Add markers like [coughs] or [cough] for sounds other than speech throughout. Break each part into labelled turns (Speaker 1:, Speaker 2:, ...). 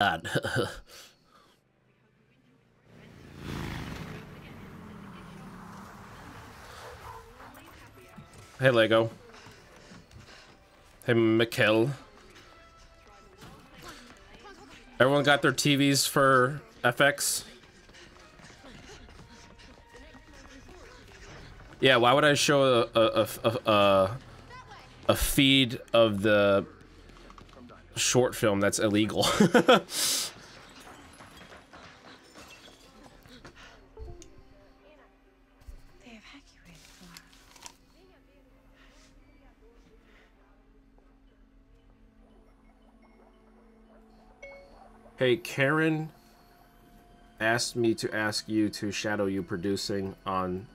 Speaker 1: God. [laughs] hey, Lego. Hey, Mikkel. Everyone got their TVs for FX? Yeah, why would I show a, a, a, a, a feed of the short film that's illegal? [laughs] Hey, Karen asked me to ask you to shadow you producing on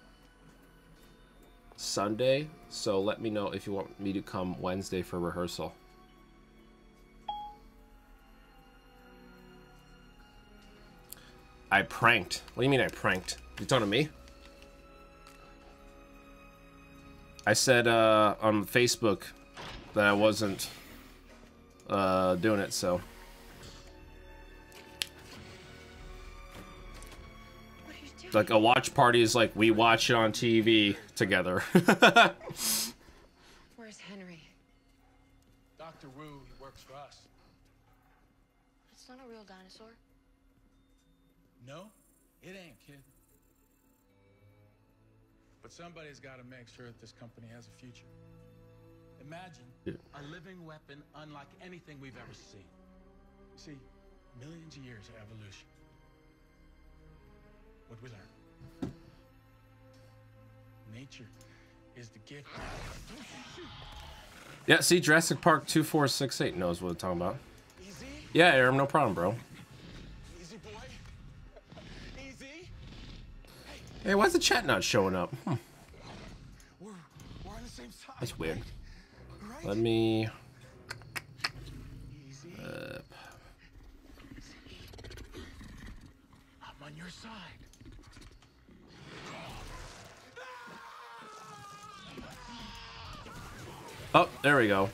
Speaker 1: Sunday, so let me know if you want me to come Wednesday for rehearsal. I pranked. What do you mean I pranked? You talking to me? I said uh, on Facebook that I wasn't uh, doing it, so... Like a watch party is like we watch it on TV together. [laughs]
Speaker 2: Where's Henry?
Speaker 3: Dr. Wu, he works for us.
Speaker 2: It's not a real dinosaur.
Speaker 3: No, it ain't, kid. But somebody's got to make sure that this company has a future. Imagine
Speaker 1: Yeah.
Speaker 3: a living weapon unlike anything we've ever seen. You see, millions of years of evolution. What we learn? Nature is the gift.
Speaker 1: yeah, see, Jurassic Park 2468 knows what I'm talking about.
Speaker 3: Easy,
Speaker 1: Yeah, Aaron, no problem, bro. Hey, why's the chat not showing up? Hmm,
Speaker 3: We're, we're on the same side.
Speaker 1: that's weird.
Speaker 3: Right?
Speaker 1: Let me... Uh,
Speaker 3: I'm on your side.
Speaker 1: oh, there we go.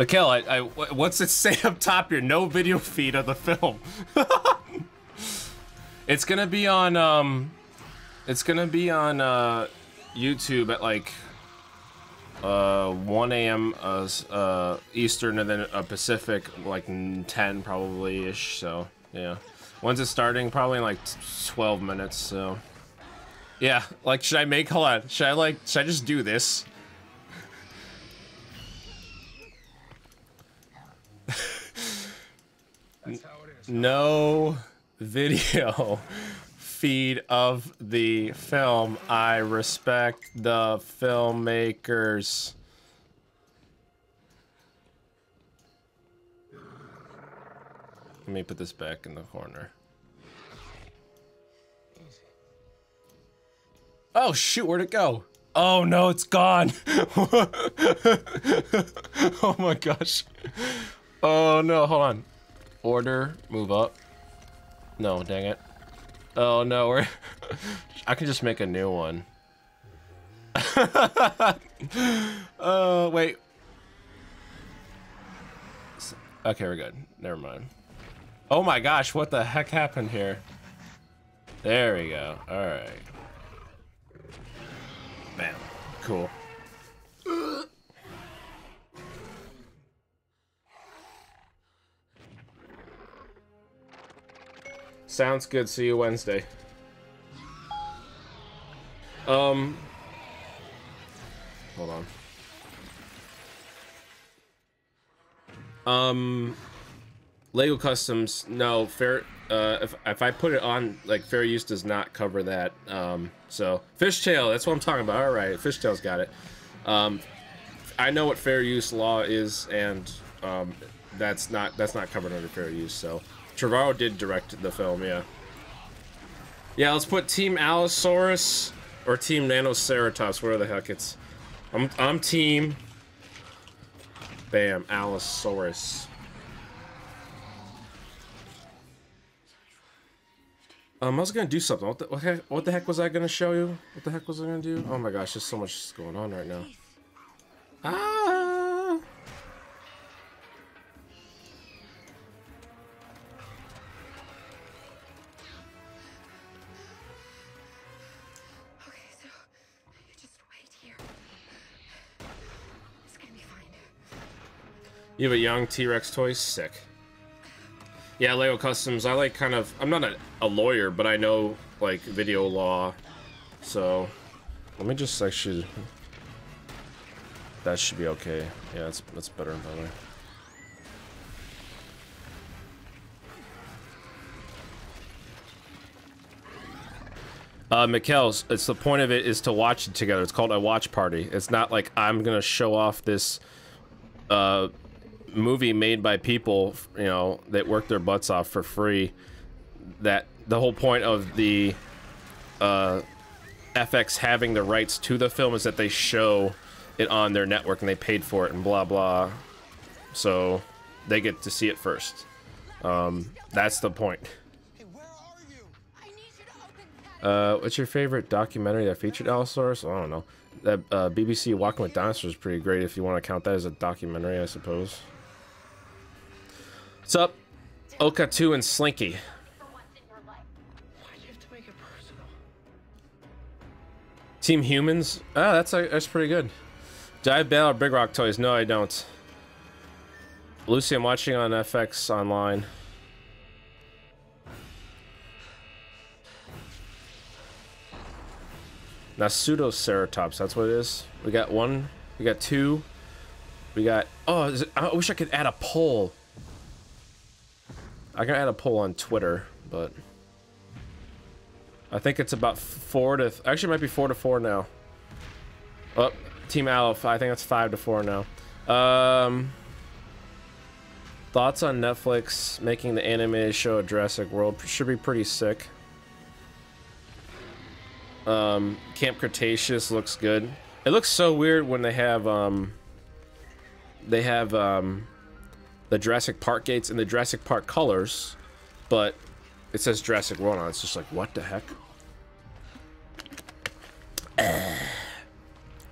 Speaker 1: Mikkel, I, I, what's it say [laughs] up top here? No video feed of the film. [laughs] it's gonna be on, um, it's gonna be on, uh, YouTube at like, uh, 1 a.m. Uh, uh, Eastern and then uh, Pacific, like 10 probably-ish, so, yeah. When's it starting? Probably in like 12 minutes, so. Yeah, like, should I make, hold on, should I like, should I just do this? No video [laughs] feed of the film. I respect the filmmakers. Let me put this back in the corner. Oh shoot, where'd it go? Oh no, it's gone. [laughs] oh my gosh. Oh no, hold on. Order, move up. No, dang it. Oh no, we're [laughs] I can just make a new one. Oh, [laughs] wait. Okay, we're good. Never mind. Oh my gosh, what the heck happened here? There we go. All right. Bam. Cool. Sounds good. See you Wednesday. Um. Hold on. Um. Lego Customs. No, fair. Uh, if if I put it on, like fair use does not cover that. Um. So fishtail. That's what I'm talking about. All right, fishtail's got it. Um. I know what fair use law is, and um, that's not that's not covered under fair use. So Trevorrow did direct the film, yeah. Yeah, let's put Team Allosaurus or Team Nanoceratops, where the heck it's. I'm I'm Team. Bam, Allosaurus. Um, I was gonna do something. What the, what, heck, what the heck was I gonna show you? What the heck was I gonna do? Oh my gosh, there's so much going on right now. Ah!
Speaker 2: You
Speaker 1: have a young T-Rex toy? Sick. Yeah, Lego Customs, I like kind of... I'm not a, a lawyer, but I know, like, video law. So, let me just actually... That should be okay. Yeah, that's, that's better, by the way. Uh, Mikkel's, it's the point of it is to watch it together. It's called a watch party. It's not like I'm gonna show off this uh, movie made by people, you know, that work their butts off for free. That the whole point of the uh, FX having the rights to the film is that they show it on their network and they paid for it and blah blah. So they get to see it first. Um, that's the point.
Speaker 3: Hey, where are you?
Speaker 2: I need you to open that.
Speaker 1: Uh, what's your favorite documentary that featured Allosaurus? I don't know. That uh, BBC Walking with Dinosaurs is pretty great if you want to count that as a documentary, I suppose. What's up, Oka2 and Slinky? Team Humans? Ah, that's uh, that's pretty good. Do I Big Rock toys? No, I don't. Lucy, I'm watching on FX online. Nasutoceratops, that's what it is. We got one, we got two, we got. Oh, it, I wish I could add a poll. I can add a poll on Twitter, but I think it's about four to. Actually, might be four to four now. Oh, Team Aleph. I think it's five to four now. Um, thoughts on Netflix making the animated show Jurassic World should be pretty sick. Um, Camp Cretaceous looks good. It looks so weird when they have um, they have um, the Jurassic Park gates and the Jurassic Park colors, but it says Jurassic World on. it. It's just like what the heck. [sighs]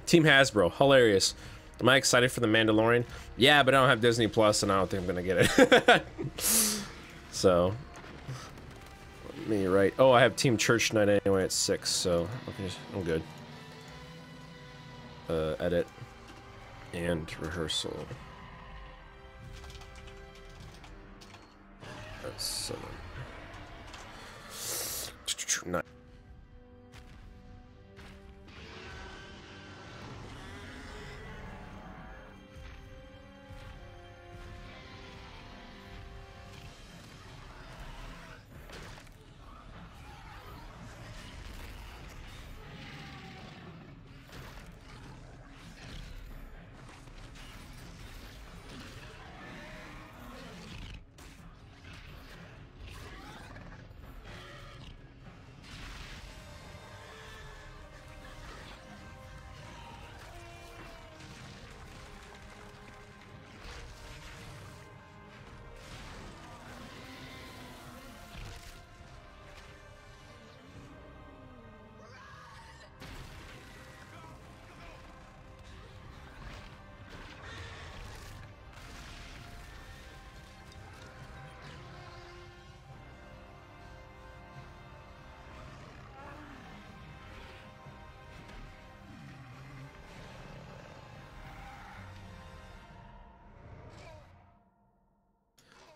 Speaker 1: Team Hasbro, hilarious. Am I excited for the Mandalorian? Yeah, but I don't have Disney Plus, and I don't think I'm gonna get it. [laughs] so, let me write. Oh, I have Team Church Night anyway at six, so okay, I'm good. Uh, edit and rehearsal. Nine.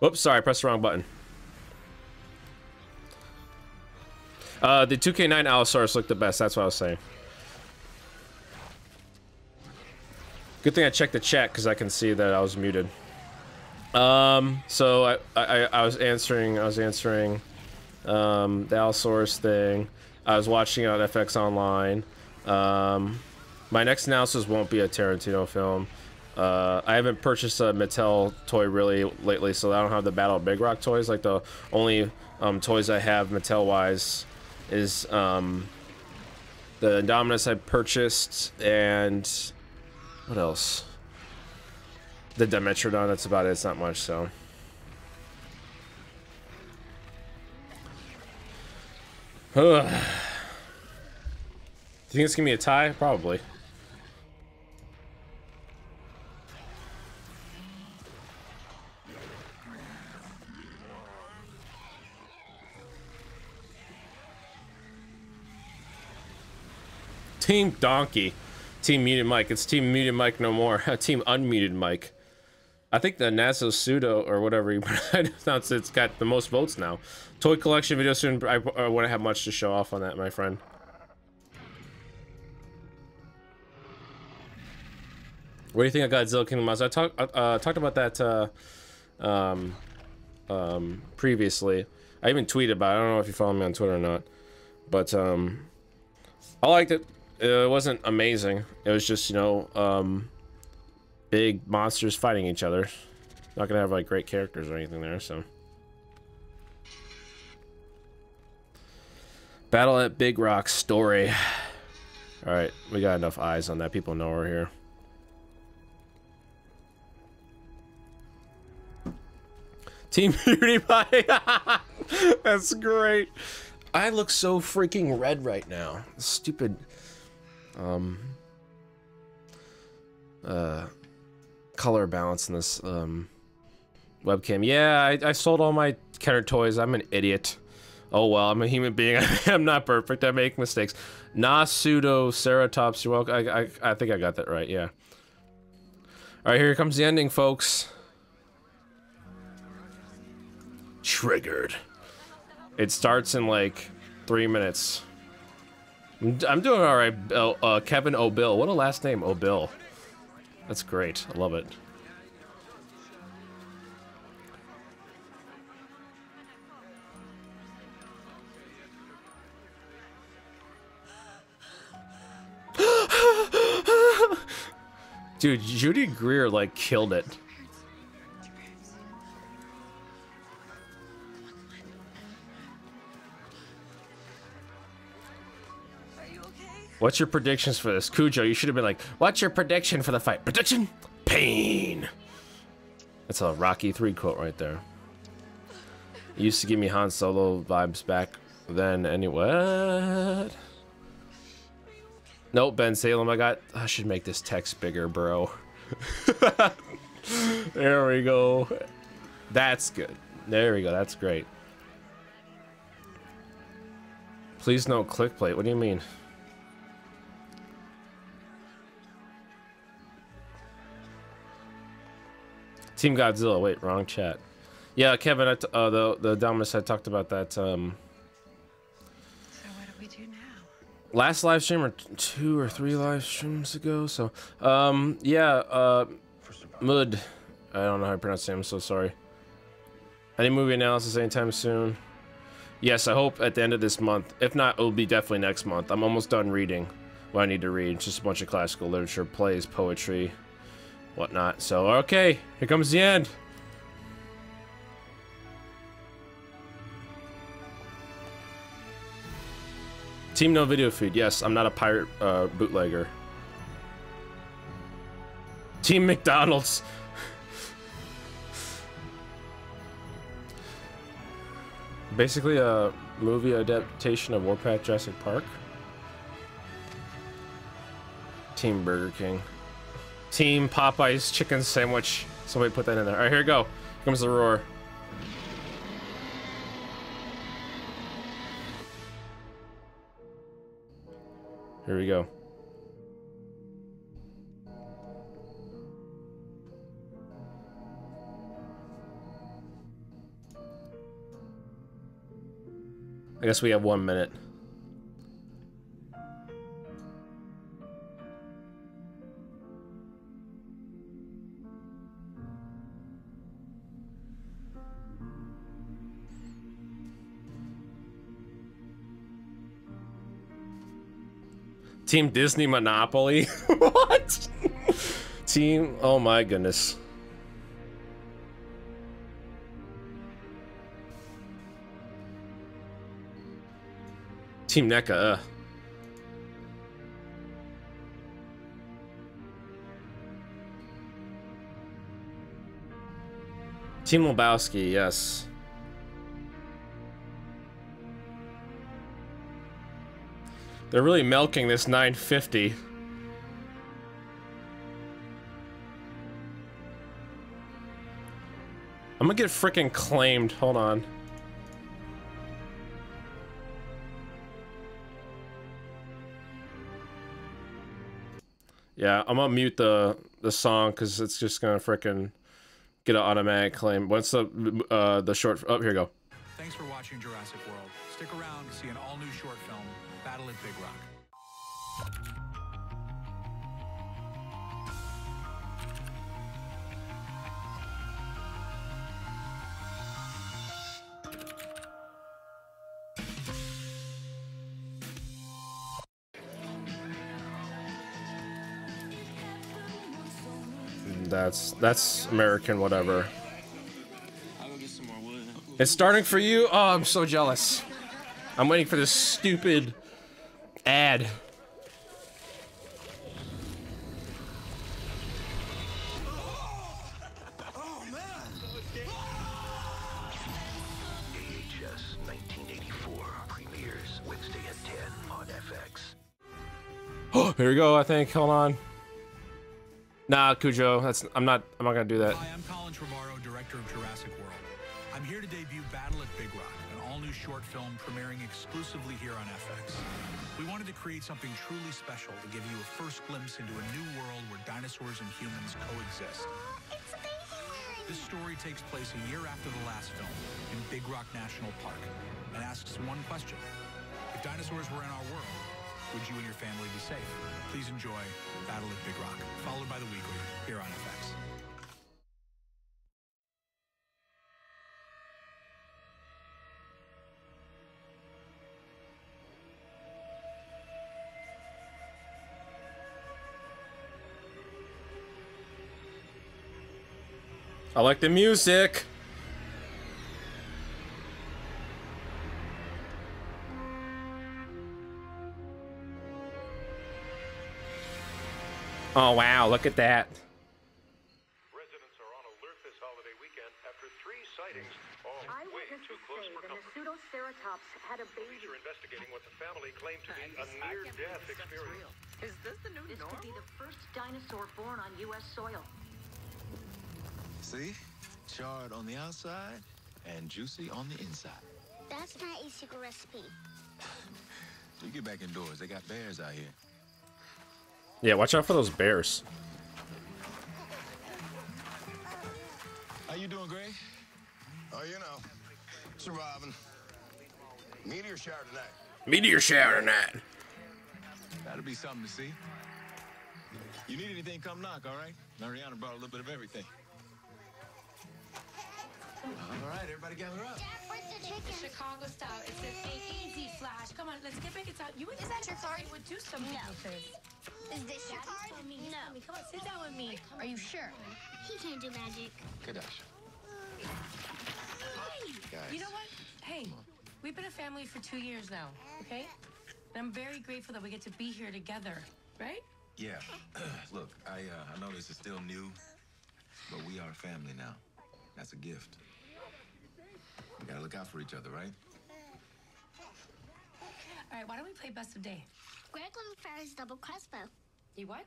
Speaker 1: Whoops, sorry, I pressed the wrong button. Uh, the 2K9 Allosaurus looked the best, that's what I was saying. Good thing I checked the chat because I can see that I was muted. Um, so I, I, I was answering, I was answering, um, the Allosaurus thing. I was watching on FX Online. Um, my next analysis won't be a Tarantino film. Uh, I haven't purchased a Mattel toy really lately, so I don't have the Battle Big Rock toys. Like the only um, toys I have Mattel wise is um, the Indominus I purchased and what else? The Dimetrodon. That's about it. It's not much. So. [sighs] Do you think it's gonna be a tie? Probably. Team Donkey. Team Muted Mike. It's Team Muted Mike no more. [laughs] Team Unmuted Mike. I think the Naso Pseudo or whatever you [laughs] pronounce it's got the most votes now. Toy collection video soon. I, I wouldn't have much to show off on that, my friend. What do you think of Godzilla Kingdom Hearts? I talked uh, uh, talked about that uh, um, um, previously. I even tweeted about it. I don't know if you follow me on Twitter or not. But um, I liked it. It wasn't amazing. It was just, you know, um, big monsters fighting each other. Not gonna have like great characters or anything there, so. Battle at Big Rock story. All right, we got enough eyes on that. People know we're here. Team [laughs] PewDiePie. [laughs] That's great. I look so freaking red right now. Stupid. Um. Uh color balance in this um, webcam. Yeah, I, I sold all my Kenner toys. I'm an idiot. Oh well, I'm a human being. [laughs] I'm not perfect. I make mistakes. Nasutoceratops. You're welcome. I, I, I think I got that right. Yeah. All right, here comes the ending, folks. Triggered. It starts in like three minutes. I'm doing all right. Uh, Kevin O'Bill. What a last name, O'Bill. That's great. I love it. [gasps] Dude, Judy Greer like killed it. What's your predictions for this? Cujo, you should have been like, what's your prediction for the fight? Prediction? Pain. That's a Rocky 3 quote right there. used to give me Han Solo vibes back then anyway. Nope, Ben Salem, I got... I should make this text bigger, bro. [laughs] there we go. That's good. There we go, that's great. Please no click plate. What do you mean? Team Godzilla. Wait, wrong chat. Yeah, Kevin, I t uh, the the Dominus I talked about that. Um,
Speaker 2: So what do we do now?
Speaker 1: last live stream or two or three live streams ago. So, um, yeah, uh, Mud. I don't know how to pronounce it. I'm so sorry. Any movie analysis anytime soon? Yes, I hope at the end of this month. If not, it'll be definitely next month. I'm almost done reading what I need to read. It's just a bunch of classical literature, plays, poetry, whatnot. So, okay, here comes the end. Team No Video Feed. Yes, I'm not a pirate uh, bootlegger. Team McDonald's. [laughs] Basically a movie adaptation of Warpath Jurassic Park. Team Burger King. Team Popeye's chicken sandwich. Somebody put that in there. Alright, here we go. Here comes the roar. Here we go. I guess we have one minute. Team Disney Monopoly? [laughs] what? Team, oh my goodness. Team NECA, uh. Team Lebowski, yes. They're really milking this 950. I'm gonna get freaking claimed. Hold on. Yeah, I'm gonna mute the the song because it's just gonna freaking get an automatic claim. What's the uh the short? Oh, here you go.
Speaker 3: Thanks for watching Jurassic World. Stick around to see an all-new short film, Battle at Big Rock.
Speaker 1: That's that's American, whatever. It's starting for you. Oh, I'm so jealous. I'm waiting for this stupid ad.
Speaker 4: AHS 1984 premieres Wednesday at 10 on FX.
Speaker 1: Oh, [gasps] here we go. I think. Hold on. Nah, Cujo. That's. I'm not. I'm not gonna do that.
Speaker 3: Hi, I'm Colin Trevorrow, director of Jurassic World. I'm here to debut Battle at Big Rock, an all-new short film premiering exclusively here on FX. We wanted to create something truly special to give you a first glimpse into a new world where dinosaurs and humans coexist. This story takes place a year after the last film in Big Rock National Park and asks one question. If dinosaurs were in our world, would you and your family be safe? Please enjoy Battle at Big Rock, followed by the weekly here on FX.
Speaker 1: I like the music. Oh wow, look at that.
Speaker 5: Residents are on alert this holiday weekend after three sightings, all way
Speaker 6: Eyewitnesses
Speaker 5: too close
Speaker 6: say
Speaker 5: for
Speaker 6: the
Speaker 5: comfort.
Speaker 6: Nasutoceratops had a baby.
Speaker 5: Police are investigating what the family claimed to be a near-death experience.
Speaker 7: Is this the new
Speaker 6: This
Speaker 7: normal?
Speaker 6: could be the first dinosaur born on U.S. soil.
Speaker 8: See? Charred on the outside and juicy on the inside.
Speaker 9: That's not a secret recipe. [laughs]
Speaker 8: You get back indoors. They got bears out here.
Speaker 1: Yeah, watch out for those bears.
Speaker 8: How you doing, Greg?
Speaker 4: Oh, you know, surviving. Meteor shower tonight.
Speaker 1: Meteor shower tonight.
Speaker 8: That'll be something to see. You need anything, come knock, all right? Mariana brought a little bit of everything. All right, everybody gather up.
Speaker 9: Dad, where's the chicken?
Speaker 2: Chicago style. It's an easy flash. Come on, let's get back inside. You is that your card? Would do something with this.
Speaker 9: Is this your card?
Speaker 2: No.
Speaker 9: No.
Speaker 2: Come on, sit down with me.
Speaker 9: Are you sure? He can't do magic.
Speaker 8: Kadash.
Speaker 2: Hey,
Speaker 8: Guys.
Speaker 2: you know what? Hey, we've been a family for two years now, okay? And I'm very grateful that we get to be here together, right?
Speaker 8: Yeah. [clears throat] Look, I uh, I know this is still new, but we are a family now. That's a gift. We gotta look out for each other, right?
Speaker 2: All right, why don't we play best of day?
Speaker 9: Greg Farrow's double crossbow.
Speaker 2: You what?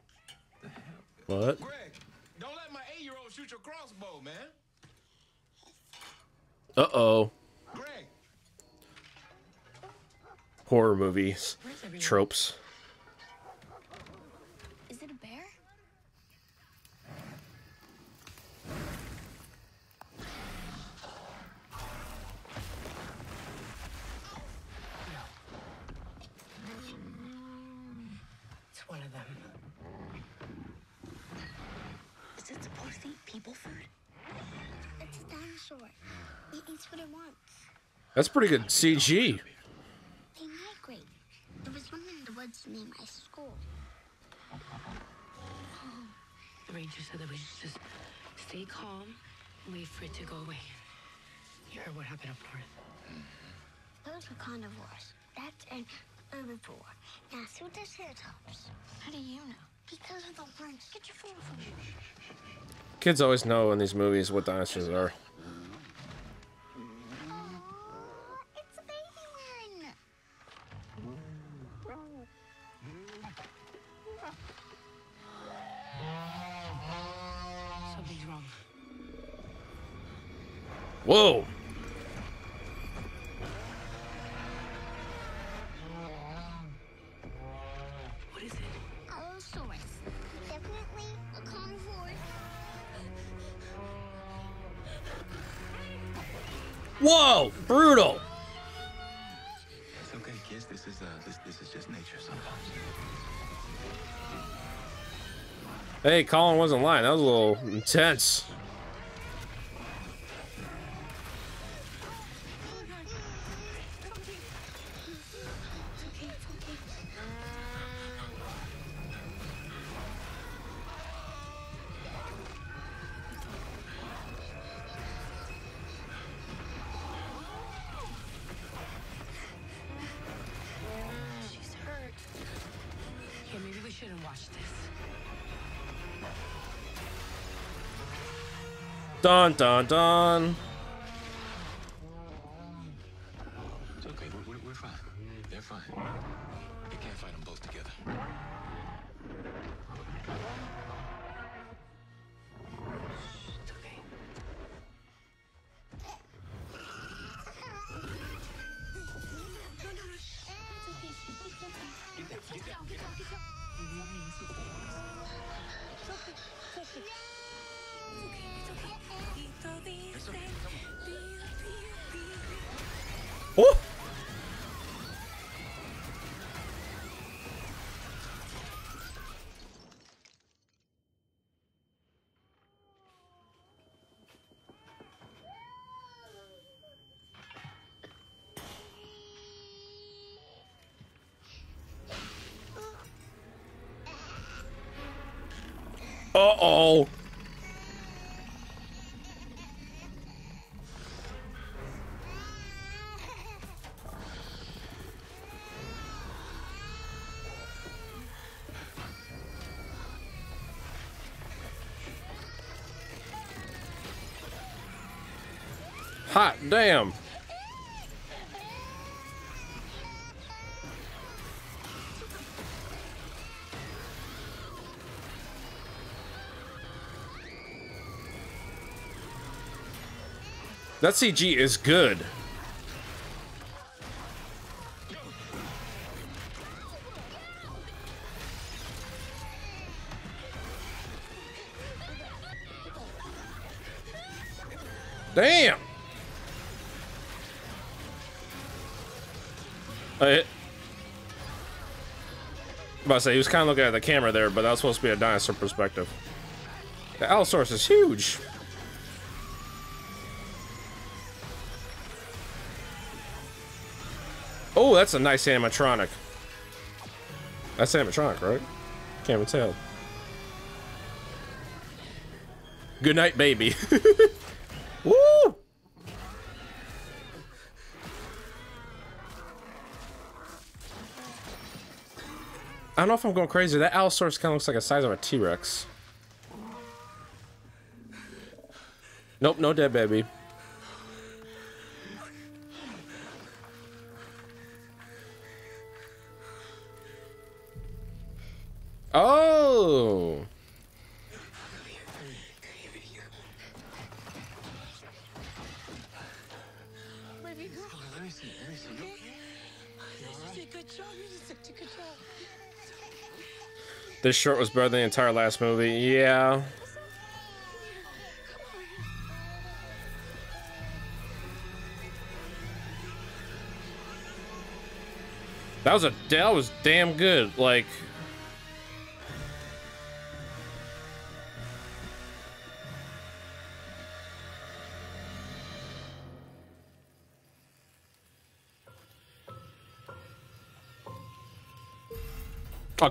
Speaker 1: What?
Speaker 8: Greg, don't let my eight-year-old shoot your crossbow, man.
Speaker 1: Uh oh.
Speaker 8: Greg.
Speaker 1: Horror movies.
Speaker 2: Where's?
Speaker 1: Tropes.
Speaker 9: Is it a bear?
Speaker 2: It's one of them.
Speaker 9: Is it supposed to eat people food? It's a dinosaur. It eats what it wants.
Speaker 1: That's pretty good CG.
Speaker 9: They migrate. There was one in the woods near my school.
Speaker 2: The ranger said that we should just stay calm and wait for it to go away. You heard what happened up north.
Speaker 9: Those are carnivores. That's an herbivore. Nasutoceratops. How do you know? Because of the horns. Get your phone from me.
Speaker 1: Kids always know in these movies what dinosaurs are. Whoa! Whoa! Brutal.
Speaker 8: It's okay, kids. This is uh, this this is just nature sometimes.
Speaker 1: Hey, Colin wasn't lying. That was a little intense. Dun dun dun. Oh! Uh-oh. That CG is good. Damn. Uh, I, I'm about to say he was kind of looking at the camera there, but that was supposed to be a dinosaur perspective. The Allosaurus is huge. That's a nice animatronic. That's animatronic, right? Can't even tell. Good night, baby. [laughs] Woo! I don't know if I'm going crazy. That Allosaurus kind of looks like the size of a T-Rex. Nope, no dead baby. This short was better than the entire last movie. Yeah. That was a that was damn good. Like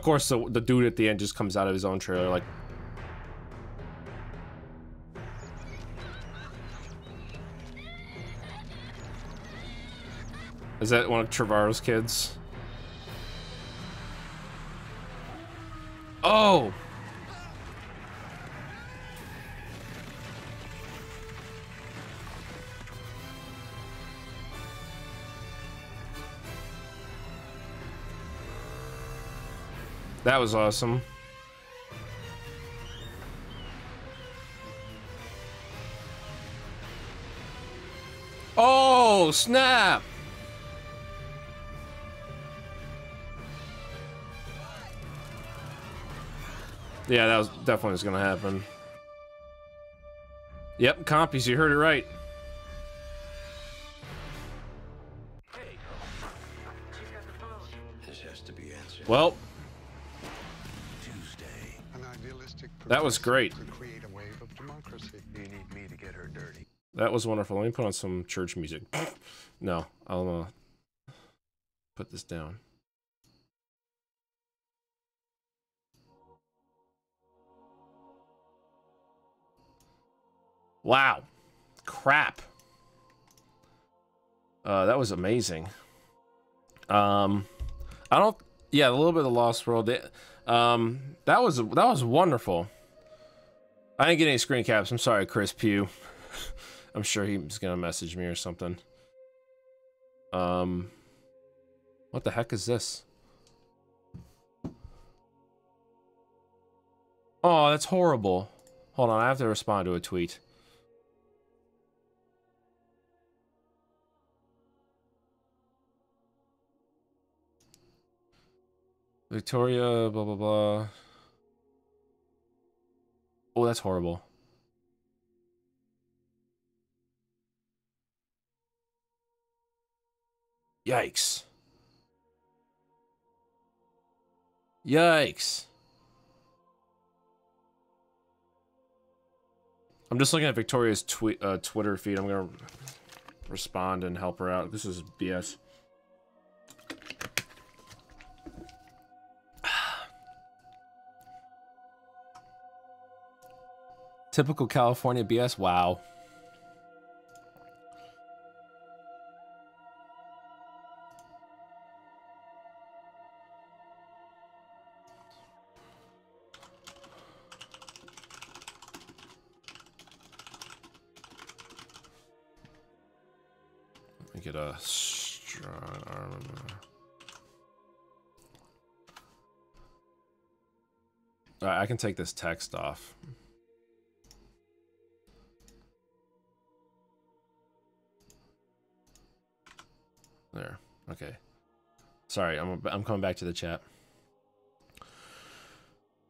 Speaker 1: course, the, the dude at the end just comes out of his own trailer, like. Is that one of Trevorrow's kids? Oh! That was awesome. Oh, snap! Yeah, that was definitely was gonna happen. Yep, compies, you heard it right.
Speaker 4: This has to be answered.
Speaker 1: Well,
Speaker 4: Tuesday.
Speaker 5: An idealistic
Speaker 1: That was great.
Speaker 5: to create a wave of democracy.
Speaker 4: You need me to get her dirty.
Speaker 1: that was wonderful. Let me put on some church music. [sniffs] no, I'll uh, put this down. Wow. Crap. Uh, that was amazing. Um, I don't. Yeah, a little bit of the Lost World. It- Um, that was that was wonderful. I didn't get any screen caps. I'm sorry, Chris Pugh. [laughs] I'm sure he's gonna message me or something. Um, what the heck is this? Oh, that's horrible. Hold on, I have to respond to a tweet. Victoria, blah blah blah. Oh, that's horrible. Yikes. Yikes. I'm just looking at Victoria's tweet uh, Twitter feed. I'm gonna respond and help her out. This is BS. Typical California BS. Wow. Get a strong. Alright, I can take this text off. Sorry, I'm I'm coming back to the chat.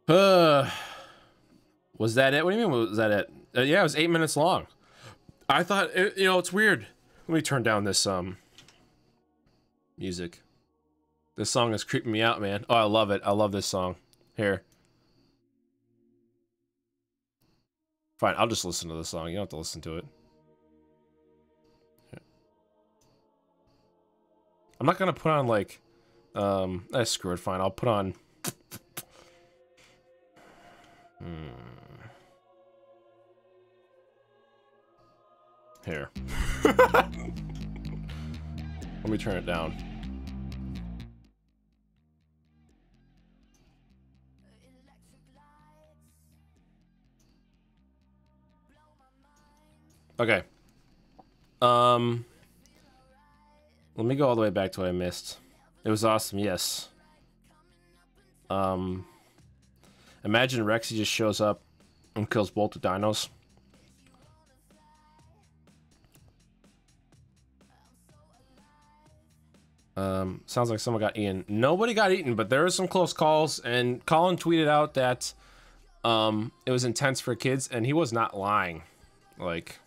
Speaker 1: Uh, [sighs] was that it? What do you mean? Was that it? Uh, yeah, it was eight minutes long. I thought it, you know it's weird. Let me turn down this um music. This song is creeping me out, man. Oh, I love it. I love this song. Here. Fine, I'll just listen to the song. You don't have to listen to it. I'm not gonna put on like, um, eh, screw it. Fine, I'll put on. Hmm. Here. [laughs] Let me turn it down. Okay. Um. Let me go all the way back to what I missed. It was awesome, yes. Um. Imagine Rexy just shows up and kills both the dinos. Um, sounds like someone got eaten. Nobody got eaten, but there were some close calls. And Colin tweeted out that um, it was intense for kids, and he was not lying. Like,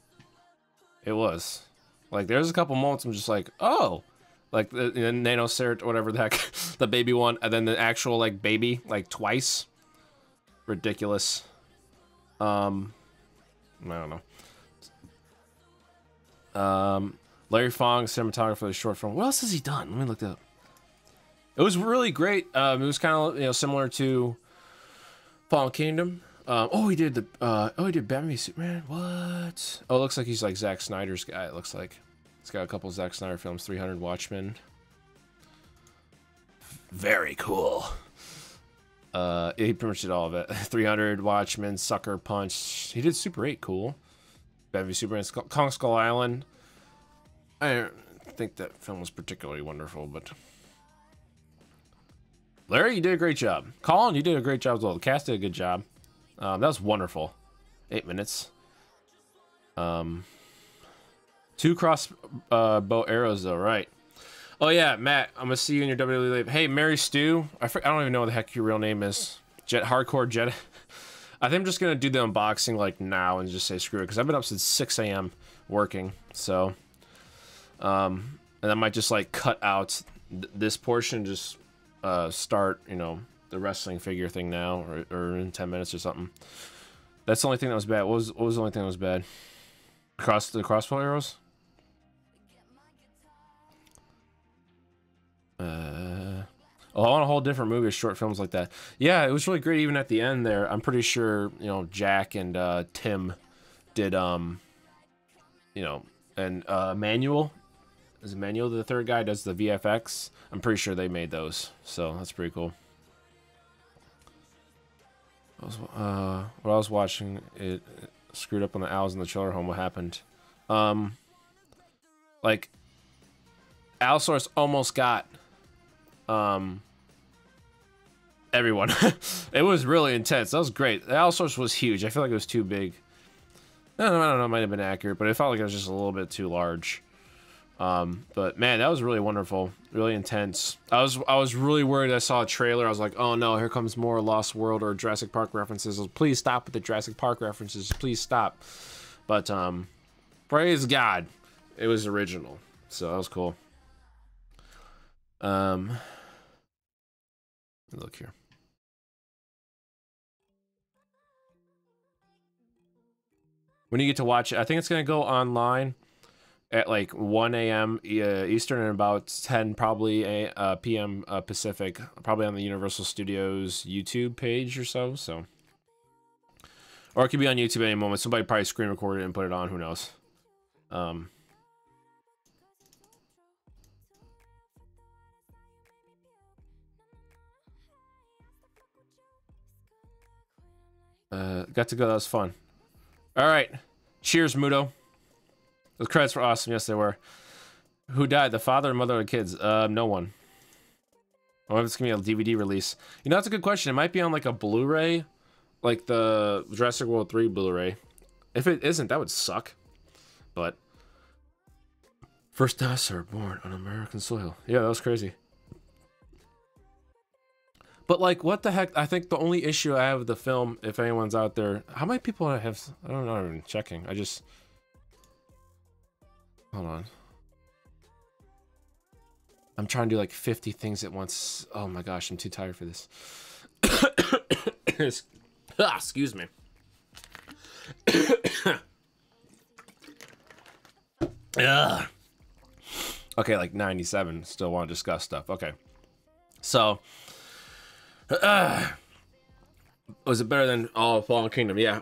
Speaker 1: it was. Like, there's a couple moments I'm just like, oh, like the, the nano cert, whatever the heck, [laughs] the baby one, and then the actual like baby, like twice. Ridiculous. Um, I don't know. Um, Larry Fong, cinematographer of the short film. What else has he done? Let me look that up. It was really great. Um, it was kind of you know similar to Fallen Kingdom. Um, oh, he did the. Uh, oh, he did Batman Superman. What? Oh, it looks like he's like Zack Snyder's guy. It looks like he's got a couple Zack Snyder films. 300 Watchmen. Very cool. Uh, he pretty much did all of it. [laughs] 300 Watchmen, Sucker Punch. He did Super 8. Cool. V Superman, Skull, Kong Skull Island. I don't think that film was particularly wonderful, but Larry, you did a great job. Colin, you did a great job as well. The cast did a good job. Um, that was wonderful. Eight minutes. Um, Two cross uh, arrows though, right? Oh yeah, Matt. I'm gonna see you in your WWE live. Hey, Mary Stu. I, I don't even know what the heck your real name is. Jet Hardcore Jet. [laughs] I think I'm just gonna do the unboxing like now and just say screw it because I've been up since 6 a.m. working. So, um, and I might just like cut out th this portion, just uh, start you know the wrestling figure thing now or, or in 10 minutes or something. That's the only thing that was bad. What was what was the only thing that was bad? Cross the crossbow arrows. Uh, oh, want a whole different movie, short films like that. Yeah, it was really great. Even at the end there, I'm pretty sure you know Jack and uh, Tim did um, you know, and uh, Manuel is Manuel the third guy does the VFX. I'm pretty sure they made those, so that's pretty cool. I was, uh, what I was watching, it, it screwed up on the owls in the chiller home. What happened? Um, like, Allosaurus almost got um everyone. [laughs] it was really intense. That was great. The Allosaurus was huge. I feel like it was too big. I don't know. I don't know. It might have been accurate, but it felt like it was just a little bit too large. Um, but man, that was really wonderful, really intense. I was I was really worried. I saw a trailer. I was like, oh no, here comes more Lost World or Jurassic Park references. Please stop with the Jurassic Park references. Please stop. But um, praise God, it was original. So that was cool. Um, look here. When you get to watch it, I think it's gonna go online at like 1 a.m. Eastern and about 10 probably a, uh, p.m. Uh, Pacific, probably on the Universal Studios YouTube page or so. So, or it could be on YouTube at any moment. Somebody probably screen recorded it and put it on. Who knows? Um. Uh, got to go. That was fun. All right. Cheers, Mudo. The credits were awesome. Yes, they were. Who died? The father and mother of the kids? Uh, no one. I wonder if it's gonna be a DVD release. You know, that's a good question. It might be on like a Blu-ray, like the Jurassic World 3 Blu-ray. If it isn't, that would suck. But first dinosaur born on American soil. Yeah, that was crazy. But like, what the heck? I think the only issue I have with the film, if anyone's out there, how many people I have? I don't know. I'm checking. I just hold on. I'm trying to do like 50 things at once. Oh my gosh, I'm too tired for this. [coughs] ah, excuse me. [coughs] Ugh. Okay, like 97. Still want to discuss stuff. Okay. So, was it better than All of Fallen Kingdom? Yeah,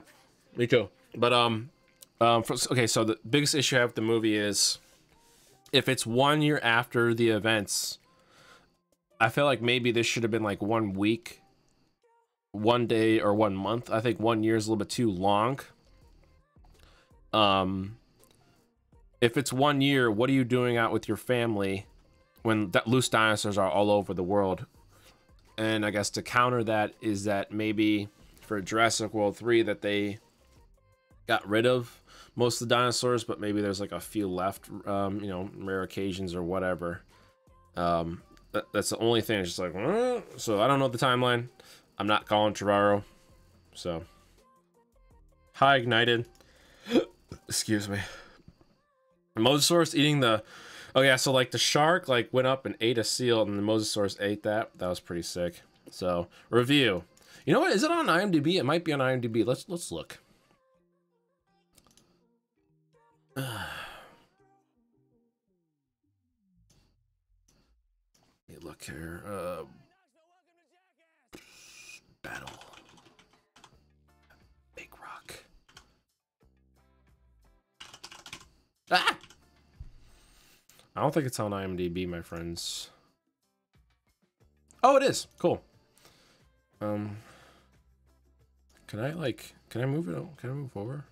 Speaker 1: me too. But um, um, for, okay. So the biggest issue I have with the movie is if it's one year after the events. I feel like maybe this should have been like one week, one day, or one month. I think one year is a little bit too long. Um, if it's one year, what are you doing out with your family when that loose dinosaurs are all over the world? And I guess to counter that is that maybe for Jurassic World 3 that they got rid of most of the dinosaurs, but maybe there's like a few left, um, you know, rare occasions or whatever. Um, that, that's the only thing. It's just like, uh, so I don't know the timeline. I'm not calling Trevorrow. So, hi, Ignited. [gasps] Excuse me. Mosasaurus eating the Oh yeah, so like the shark like went up and ate a seal, and the Mosasaurus ate that. That was pretty sick. So review. You know what? Is it on IMDb? It might be on IMDb. Let's let's look. [sighs] Let me look here. Uh, battle. Big rock. Ah! I don't think it's on IMDb, my friends. Oh, it is. Cool. Um, can I like? Can I move it? Can I move over?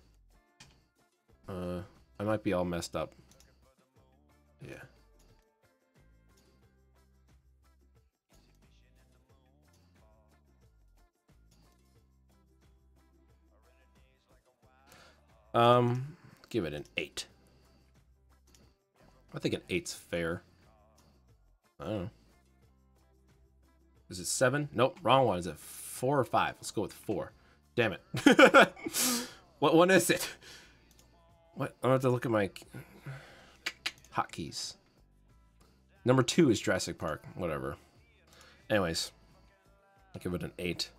Speaker 1: Uh, I might be all messed up. Yeah. Um, give it an eight. I think an eight's fair. I don't know. Is it seven? Nope, wrong one. Is it four or five? Let's go with four. Damn it. [laughs] what one is it? What? I have to look at my hotkeys. Number two is Jurassic Park. Whatever. Anyways, I'll give it an eight.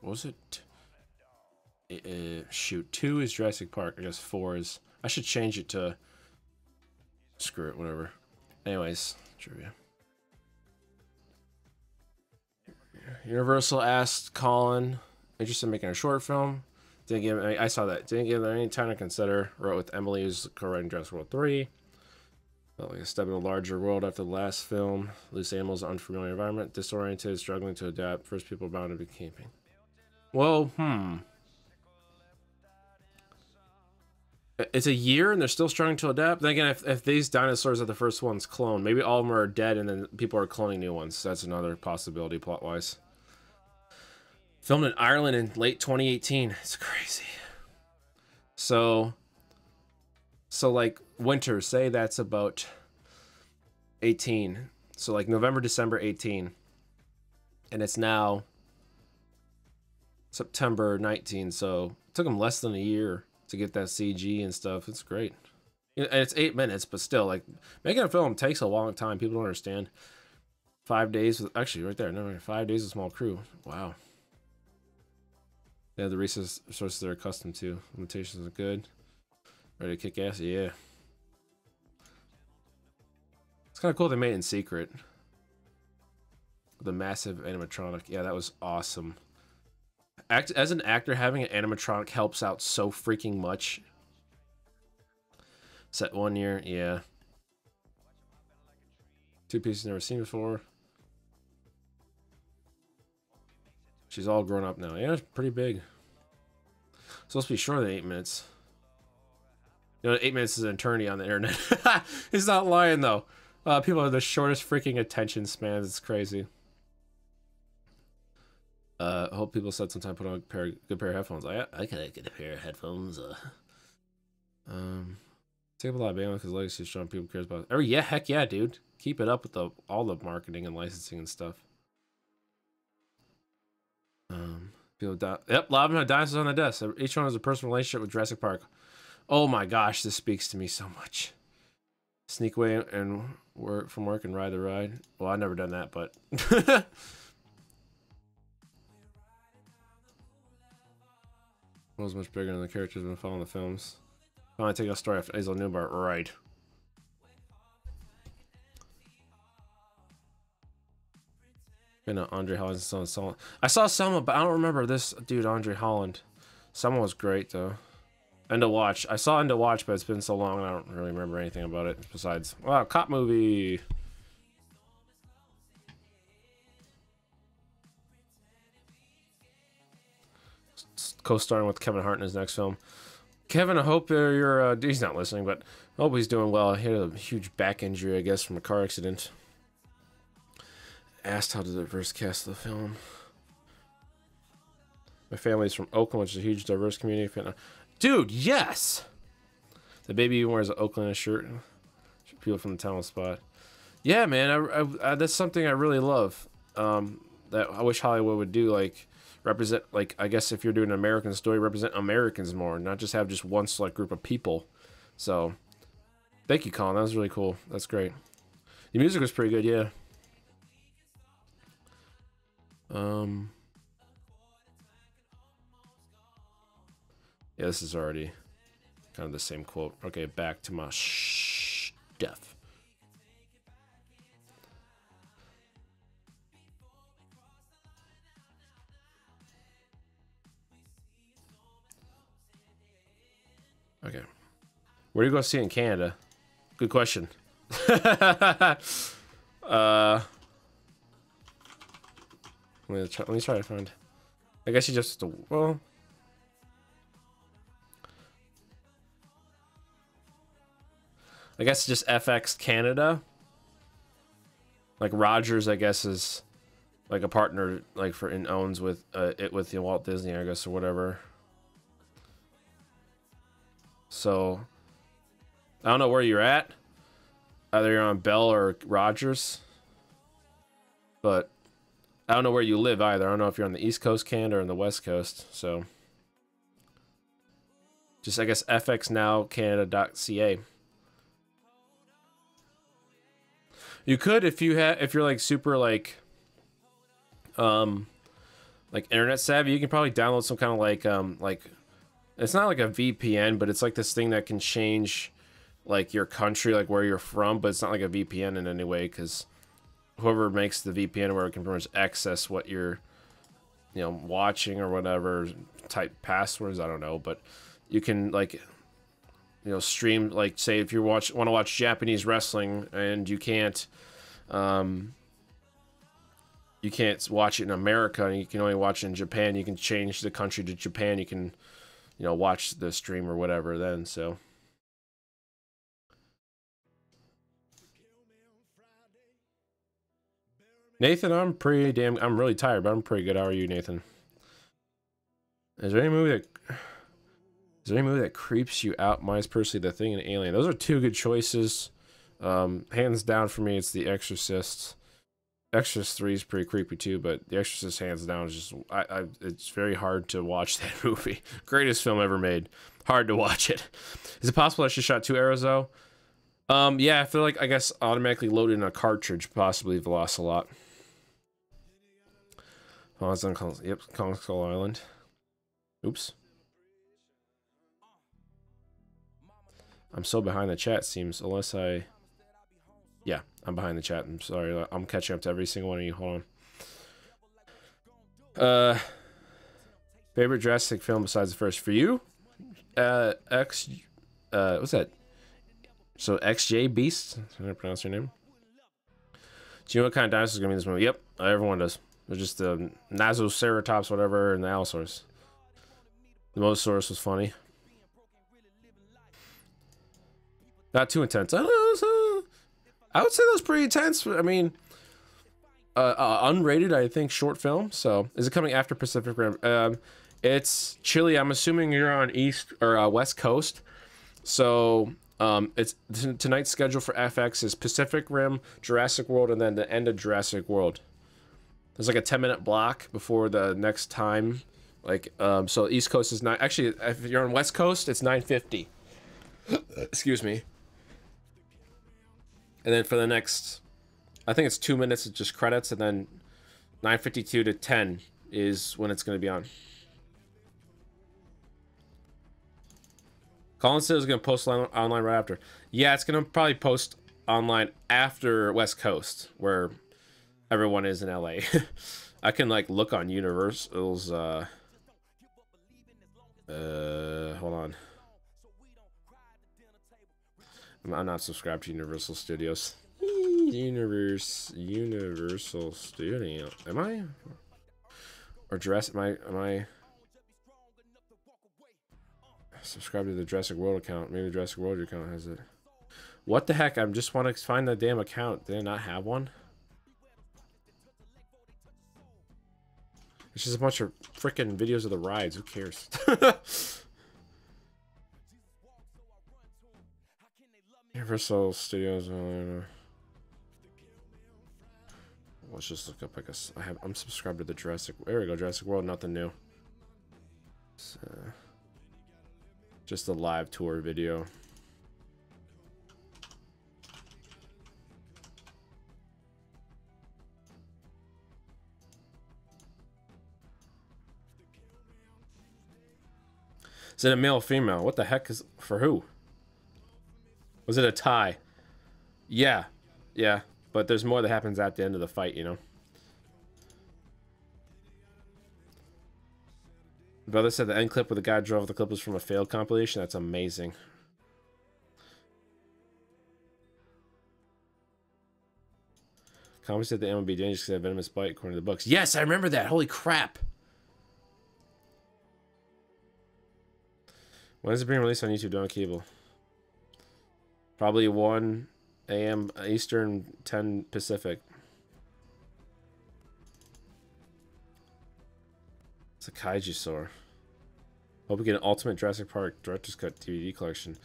Speaker 1: What was it? Uh, shoot, two is Jurassic Park. I guess four is. I should change it to. Screw it, whatever. Anyways, trivia. Universal asked Colin, interested in making a short film. Didn't give. I saw that. Didn't give them any time to consider. Wrote with Emily, who's co-writing Jurassic World three. Felt like a step in a larger world after the last film. Loose animals, unfamiliar environment, disoriented, struggling to adapt. First people bound to be camping. Well, hmm. It's a year and they're still struggling to adapt. Then again, if, if these dinosaurs are the first ones cloned, maybe all of them are dead and then people are cloning new ones. That's another possibility plot wise. Filmed in Ireland in late 2018. It's crazy. So, so like winter, say that's about 18. So like November, December 18. And it's now September 19. So it took them less than a year to get that CG and stuff. It's great. And it's eight minutes, but still, like making a film takes a long time. People don't understand. Five days with actually right there. No, five days with small crew. Wow. Yeah, the resources they're accustomed to. Limitations are good. Ready to kick ass? Yeah. It's kind of cool they made it in secret. The massive animatronic. Yeah, that was awesome. Act as an actor, having an animatronic helps out so freaking much. Set one year, yeah. Two pieces never seen before. She's all grown up now. Yeah, pretty big. supposed to be shorter than eight minutes. You know, eight minutes is an eternity on the internet. [laughs] He's not lying though. Uh, people have the shortest freaking attention spans. It's crazy. Uh, hope people said sometime put on a pair, good pair of headphones. I I gotta get a pair of headphones. Uh, um, take up a lot of bandwidth because legacy is strong. People cares about. Oh yeah, heck yeah, dude. Keep it up with the all the marketing and licensing and stuff. Um, people die. Yep, a lot of them have dinosaurs on the desk. Each one has a personal relationship with Jurassic Park. Oh my gosh, this speaks to me so much. Sneak away and work from work and ride the ride. Well, I've never done that, but. [laughs] was much bigger than the characters been following the films. Finally take a story after Hazel Newbart, right. You uh, know, Andre Holland and Selma. I saw Selma, but I don't remember this dude, Andre Holland. Selma was great, though. End of Watch. I saw End of Watch, but it's been so long, I don't really remember anything about it. Besides, wow, cop movie. Co-starring with Kevin Hart in his next film. Kevin, I hope you're. Uh, he's not listening, but I hope he's doing well. He had a huge back injury, I guess, from a car accident. Asked how the diverse cast the film. My family's from Oakland, which is a huge diverse community. Dude, yes. The baby even wears an Oakland shirt. People from the town spot. Yeah, man, I, I, I, that's something I really love. Um, that I wish Hollywood would do. Like, represent like I guess if you're doing an American story, represent Americans more, not just have just one select group of people. So thank you, Colin. That was really cool. That's great. The music was pretty good, yeah. Um Yeah, this is already kind of the same quote. Okay, back to my stuff. Where do you go see it in Canada? Good question. [laughs] uh, let me, try, let me try to find. I guess you just well. I guess just FX Canada. Like Rogers, I guess is like a partner, like for and owns with uh, it with the Walt Disney, I guess, or whatever. So I don't know where you're at. Either you're on Bell or Rogers. But I don't know where you live either. I don't know if you're on the East Coast, Canada, or on the West Coast. So just I guess fxnowcanada.ca. You could if you had if you're like super like um like internet savvy, you can probably download some kind of like um like it's not like a VPN, but it's like this thing that can change like your country, like where you're from, but it's not like a VPN in any way because whoever makes the VPN where it can pretty much access what you're you know watching or whatever type passwords, I don't know, but you can like you know stream like say if you watch want to watch Japanese wrestling and you can't um you can't watch it in America and you can only watch it in Japan you can change the country to Japan you can you know watch the stream or whatever then so Nathan I'm pretty damn I'm really tired but I'm pretty good how are you Nathan is there any movie that is there any movie that creeps you out? Mine's personally The Thing and Alien. Those are two good choices. Um, hands down for me, it's The Exorcist. Exorcist Three is pretty creepy too, but The Exorcist hands down is just I, I it's very hard to watch [laughs] that movie. Greatest film ever made. Hard to watch it. Is it possible I should shot two arrows though? Um, yeah, I feel like I guess automatically loaded in a cartridge, possibly the lot. Oh, on yep, Kong Skull Island. Oops. I'm so behind the chat seems unless I yeah I'm behind the chat I'm sorry I'm catching up to every single one of you hold on uh favorite Jurassic film besides the first for you uh X uh what's that so XJ Beast can I pronounce your name do you know what kind of dinosaurs gonna be in this movie yep everyone does just the Nasoceratops whatever and the Allosaurus the Mosasaurus was funny Not too intense. I, [laughs] I would say that was pretty intense. I mean, uh, uh, unrated, I think, short film. So, is it coming after Pacific Rim? Um, it's chilly. I'm assuming you're on East or uh, West Coast. So, um, it's tonight's schedule for FX is Pacific Rim, Jurassic World, and then the end of Jurassic World. There's like a 10 minute block before the next time. Like, um, so East Coast is not actually. If you're on West Coast, it's 9:50. [coughs] Excuse me. And then for the next, I think it's two minutes of just credits, and then 9:52 to 10 is when it's going to be on. Colin said it was going to post online right after. Yeah, it's going to probably post online after West Coast, where everyone is in LA. [laughs] I can like look on Universal's. Uh, uh, hold on. I'm not subscribed to Universal Studios. [laughs] Universe Universal Studio. Am I? Or Jurassic? Am I? Am I? Subscribe to the Jurassic World account. Maybe Jurassic World account has it. What the heck? I just want to find the damn account. Did I not have one? It's just a bunch of freaking videos of the rides. Who cares? [laughs] Universal Studios. Uh, let's just look up. I guess I have. I'm subscribed to the Jurassic. There we go. Jurassic World. Nothing new. Uh, just a live tour video. Is it a male female? What the heck is for who? Was it a tie? Yeah. Yeah. But there's more that happens at the end of the fight, you know? Brother said the end clip where the guy drove the clip was from a failed compilation. That's amazing. Comics said the animal would be dangerous because have venomous bite according to the books. Yes, I remember that. Holy crap. When is it being released on YouTube? Don't cable. Probably 1 a.m. Eastern, 10 Pacific. It's a kaiju. Hope we get an Ultimate Jurassic Park Director's Cut DVD collection.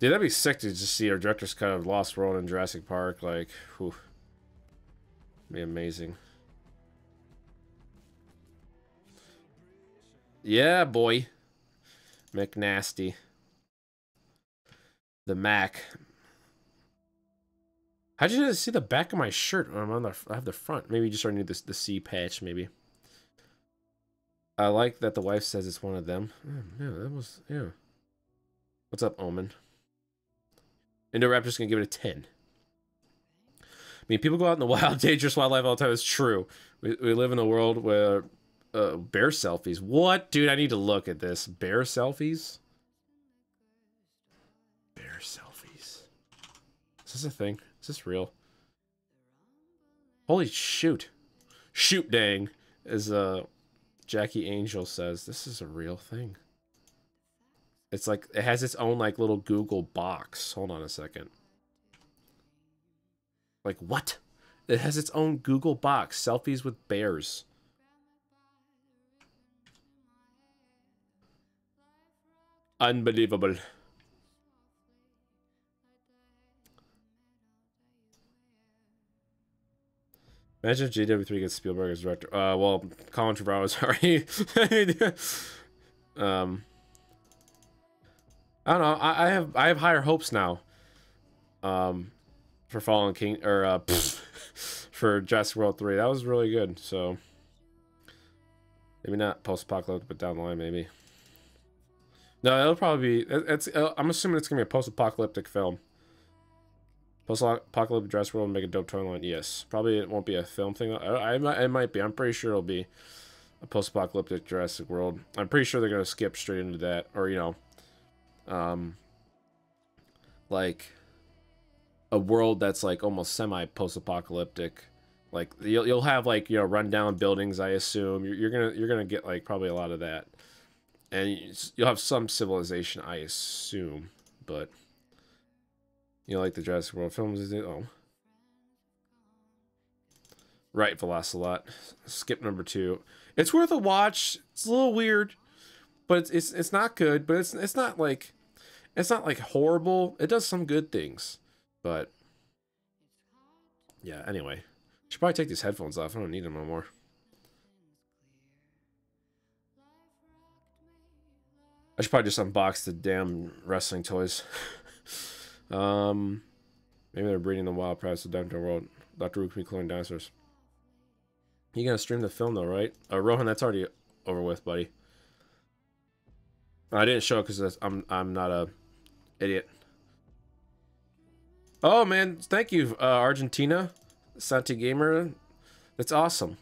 Speaker 1: Dude, that'd be sick to just see our Director's Cut of Lost World and Jurassic Park. Like, whew. Be amazing. Yeah, boy. McNasty. The Mac. How'd you see the back of my shirt? I'm on the. I have the front. Maybe you just already knew this. The C patch, maybe. I like that the wife says it's one of them. Oh, yeah, that was yeah. What's up, Omen? Indoraptor's gonna give it a ten. I mean, people go out in the [laughs] wild, dangerous wildlife all the time. It's true. We we live in a world where uh, bear selfies. What, dude? I need to look at this. Bear selfies. Bear selfies. Is this a thing? Is this real? Holy shoot. Shoot dang. as uh Jackie Angel says this is a real thing. It's like it has its own like little Google box. Hold on a second. Like what? It has its own Google box. Selfies with bears. Unbelievable. Imagine if JW3 gets Spielberg as director. Uh, well, Colin Trevorrow [laughs] is already. um, I don't know. I, I, have I have higher hopes now. Um, for Fallen King or uh, [laughs] for Jurassic World Three. That was really good. So maybe not post-apocalyptic, but down the line maybe. No, it'll probably be. It's. I'm assuming it's gonna be a post-apocalyptic film. Post-apocalyptic Jurassic World make a dope toy line. Yes, probably it won't be a film thing. I, I, it might be. I'm pretty sure it'll be a post-apocalyptic Jurassic World. I'm pretty sure they're gonna skip straight into that, or you know, um, like a world that's like almost semi post-apocalyptic. Like you'll you'll have like you know rundown buildings. I assume you're, you're gonna you're gonna get like probably a lot of that, and you'll have some civilization. I assume, but you know, like the Jurassic World films. Is it? Oh, right, Velocelot. Skip number two. It's worth a watch. It's a little weird, but it's it's it's not good. But it's it's not like it's not like horrible. It does some good things, but yeah. Anyway, should probably take these headphones off. I don't need them no more. I should probably just unbox the damn wrestling toys. [laughs] um, maybe they're breeding the wild prize of Dinosaur World. Dr. Can be cloning dinosaurs. You gonna stream the film though, right? Uh, Rohan, that's already over with, buddy. I didn't show it because I'm I'm not a idiot. Oh man, thank you, uh, Argentina, Santi Gamer. That's awesome.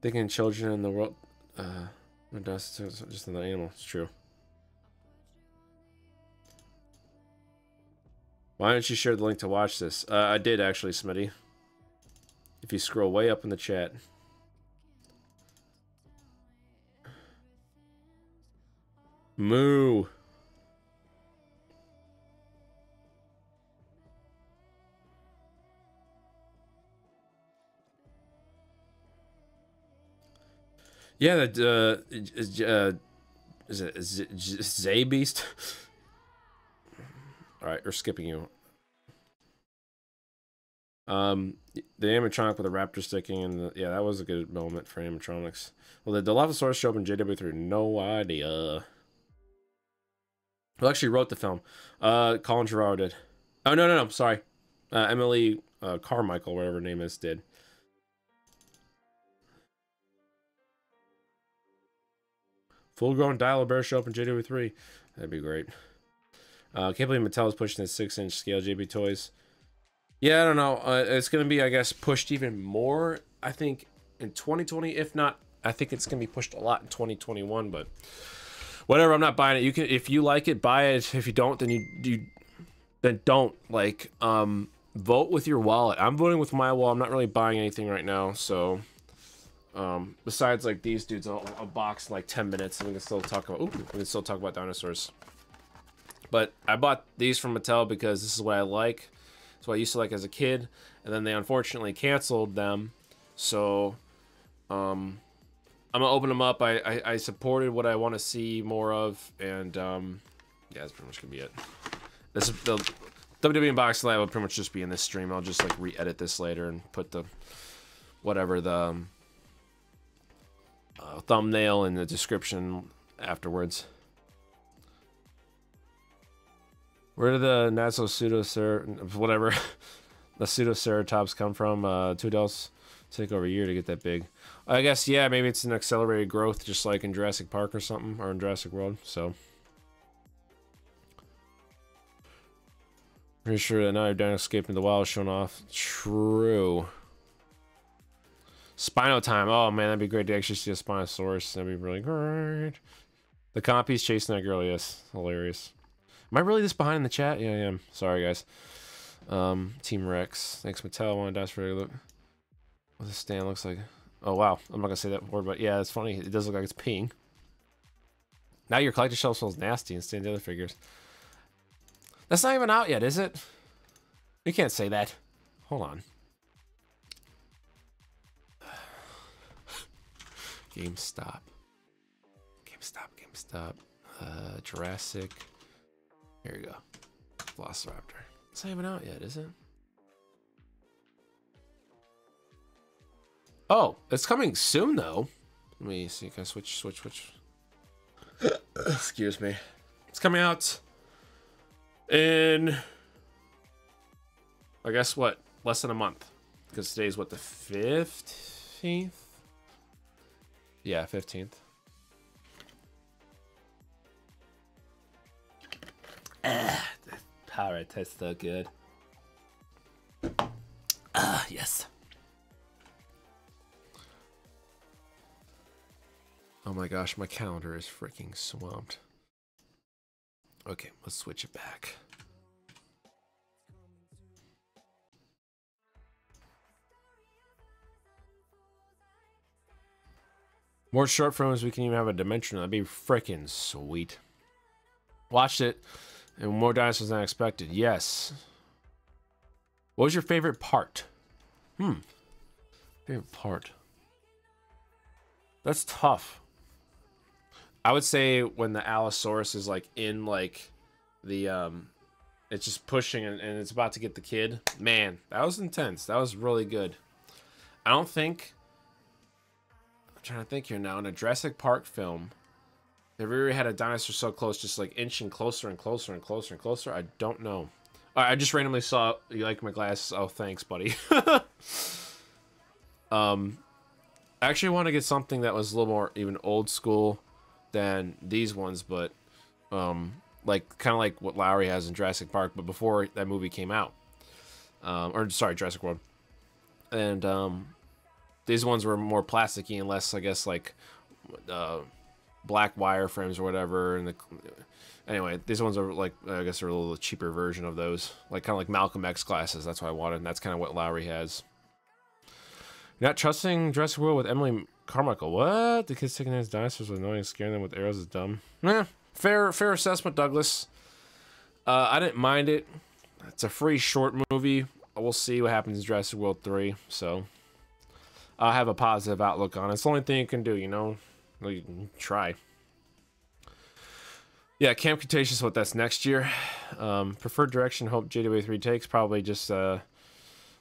Speaker 1: Thinking children in the world, uh, just another animal. It's true. Why don't you share the link to watch this? Uh, I did actually, Smitty. If you scroll way up in the chat. Moo. Yeah, the uh, uh, is it Z Beast? All right, we're skipping you. Um, the animatronic with the raptor sticking and yeah, that was a good moment for animatronics. Well, the Dilophosaurus show up in JW3, no idea. Who actually wrote the film? Uh, Colin Gerard did. Oh no, no, no, sorry. Uh, Emily uh, Carmichael, whatever her name is, did. Full-grown Dial Bear show up in JW3. That'd be great. Uh, can't believe Mattel is pushing this six-inch scale JB toys. Yeah, I don't know. Uh, it's going to be, I guess, pushed even more, I think, in 2020. If not, I think it's going to be pushed a lot in 2021, but whatever. I'm not buying it. You can, if you like it, buy it. If you don't, then you, you then don't. Like, um, vote with your wallet. I'm voting with my wallet. I'm not really buying anything right now, so um, besides like these dudes, a box in like 10 minutes, and we can still talk about. Ooh, we can still talk about dinosaurs. But I bought these from Mattel because this is what I like. It's what I used to like as a kid, and then they unfortunately canceled them. So, um, I'm gonna open them up. I I, I supported what I want to see more of, and um, yeah, that's pretty much gonna be it. This is the WWE Unboxing Live will pretty much just be in this stream. I'll just like re-edit this later and put the whatever the um, uh, thumbnail in the description afterwards. Where did the Naso pseudocer whatever [laughs] the pseudoceratops come from? Uh, two adults take over a year to get that big. I guess yeah, maybe it's an accelerated growth, just like in Jurassic Park or something, or in Jurassic World. So. Pretty sure that now you're done escaping the wild showing off. True. Spino time. Oh man, that'd be great to actually see a Spinosaurus. That'd be really great. The compy's chasing that girl, yes. Hilarious. Am I really this behind in the chat? Yeah, I am. Sorry, guys. Um, Team Rex. Thanks, Mattel. One dice for a look. What the stand looks like. Oh, wow. I'm not to say that word, but yeah, it's funny. It does look like it's peeing. Now your collector shelf smells nasty instead of the other figures. That's not even out yet, is it? You can't say that. Hold on. GameStop. GameStop, GameStop. Uh, Jurassic. Here you go. Velociraptor. It's not even out yet, is it? Oh, it's coming soon though. Let me see. Can I switch, switch, switch? [coughs] Excuse me. It's coming out in, I guess what, less than a month. Because today's what, the 15th? Yeah, 15th. Ah, [sighs] the power tastes so good. Ah, yes. Oh my gosh, my calendar is freaking swamped. Okay, let's switch it back. More short films, we can even have a dimension. That'd be freaking sweet. Watched it, and more dinosaurs than I expected. Yes. What was your favorite part? Hmm. Favorite part. That's tough. I would say when the Allosaurus is like in like the um it's just pushing and, and, it's about to get the kid. Man, that was intense. That was really good. I don't think trying to think here now. In a Jurassic Park film, they really had a dinosaur so close, just like inching closer and closer and closer and closer. I don't know. I just randomly saw you like my glasses. Oh, thanks, buddy. [laughs] um, I actually want to get something that was a little more even old school than these ones, but um, like kind of like what Lowery has in Jurassic Park, but before that movie came out, um, or sorry, Jurassic World, and um, these ones were more plasticky and less, I guess, like uh, black wire frames or whatever. And the anyway, these ones are like I guess they're a little cheaper version of those, like kind of like Malcolm X glasses. That's what I wanted, and that's kind of what Lowery has. Not trusting Jurassic World with Emily Carmichael. What? The kids taking his dinosaurs with annoying, scaring them with arrows is dumb. Eh, fair, fair assessment, Douglas. Uh, I didn't mind it. It's a free short movie. We'll see what happens in Jurassic World 3. So I'll have a positive outlook on it. It's the only thing you can do, you know? Can try. Yeah, Camp Cretaceous, what that's next year. Um, preferred direction, hope JW3 takes. Probably just, uh,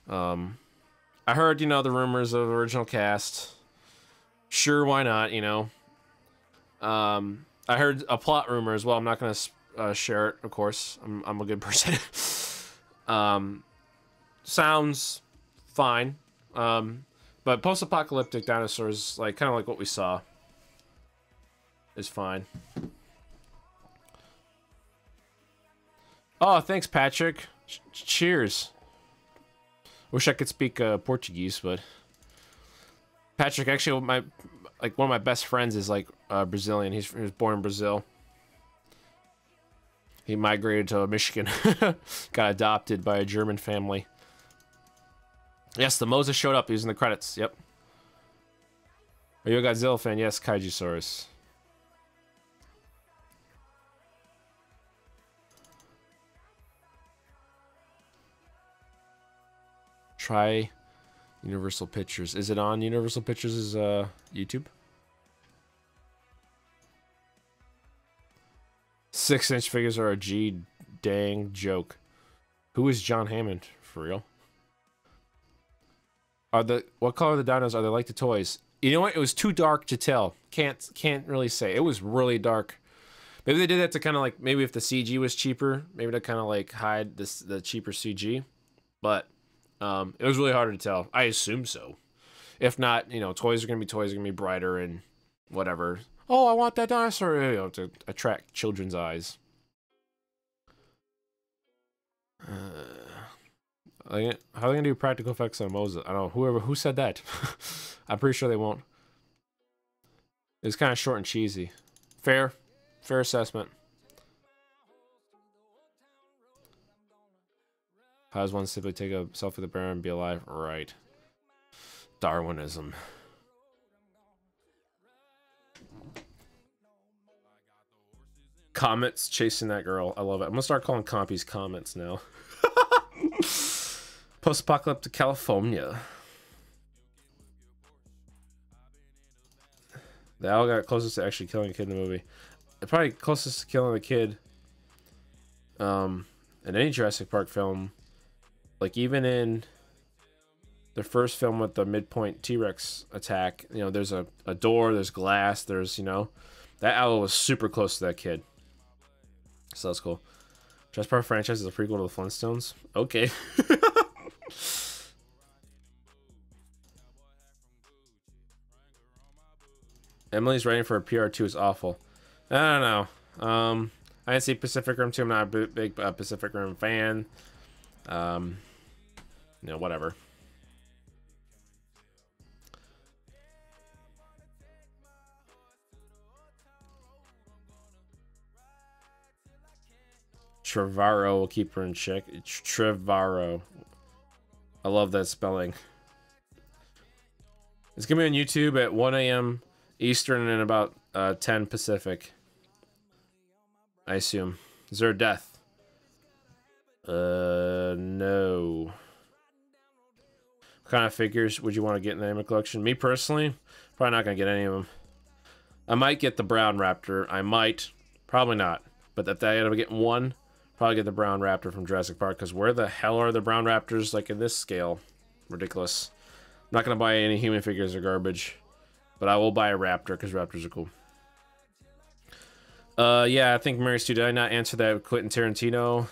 Speaker 1: um, I heard, you know, the rumors of original cast sure, why not? You know. Um, I heard a plot rumor as well. I'm not gonna uh, share it, of course. I'm I'm a good [laughs] person. um, sounds fine. Um, but post-apocalyptic dinosaurs, like kind of like what we saw, is fine. Oh, thanks, Patrick. Ch cheers. Wish I could speak uh, Portuguese, but. Patrick, actually, my like one of my best friends is like uh, Brazilian. He's he was born in Brazil. He migrated to Michigan, [laughs] got adopted by a German family. Yes, the Moses showed up. He's in the credits. Yep. Are you a Godzilla fan? Yes, Kaijusaurus. Try Universal Pictures. Is it on Universal Pictures' uh, YouTube? Six inch figures are a G dang joke. Who is John Hammond? For real? Are the what color the dinos? Are they like the toys? You know what? It was too dark to tell. Can't can't really say. It was really dark. Maybe they did that to kind of like maybe if the CG was cheaper, maybe to kind of like hide this the cheaper CG. But um, it was really hard to tell. I assume so. If not, you know, toys are gonna be toys are gonna be brighter and whatever. Oh, I want that dinosaur, you know, to attract children's eyes. Uh, are how are they gonna do practical effects on Moses? I don't know. Whoever who said that. [laughs] I'm pretty sure they won't. It's kind of short and cheesy. Fair, fair assessment. How does one simply take a selfie with the bear and be alive? Right. Darwinism. Comets chasing that girl. I love it. I'm gonna start calling compies comments now. [laughs] Post-apocalyptic California. The owl got closest to actually killing a kid in the movie. Probably closest to killing a kid. Um, in any Jurassic Park film, like even in the first film with the midpoint T-Rex attack, you know, there's a, a door, there's glass, there's, you know, that owl was super close to that kid. So that's cool. Jurassic Park franchise is a prequel to the Flintstones. Okay. [laughs] Emily's writing for a PR2 is awful. I don't know. Um, I didn't see Pacific Rim 2. I'm not a big, uh, Pacific Rim fan. Um, you know, whatever. Trevaro will keep her in check. Trevaro. I love that spelling. It's gonna be on YouTube at 1 a.m. Eastern and about uh, 10 Pacific. I assume. Is there a death? Uh, no. What kind of figures would you want to get in the Amber collection? Me personally, probably not gonna get any of them. I might get the brown raptor. I might, probably not. But if I end up getting one, probably get the brown raptor from Jurassic Park. Because where the hell are the brown raptors like in this scale? Ridiculous. I'm not gonna buy any human figures or garbage, but I will buy a raptor because raptors are cool. Uh, yeah, I think Mary Stu. Did I not answer that Quentin Tarantino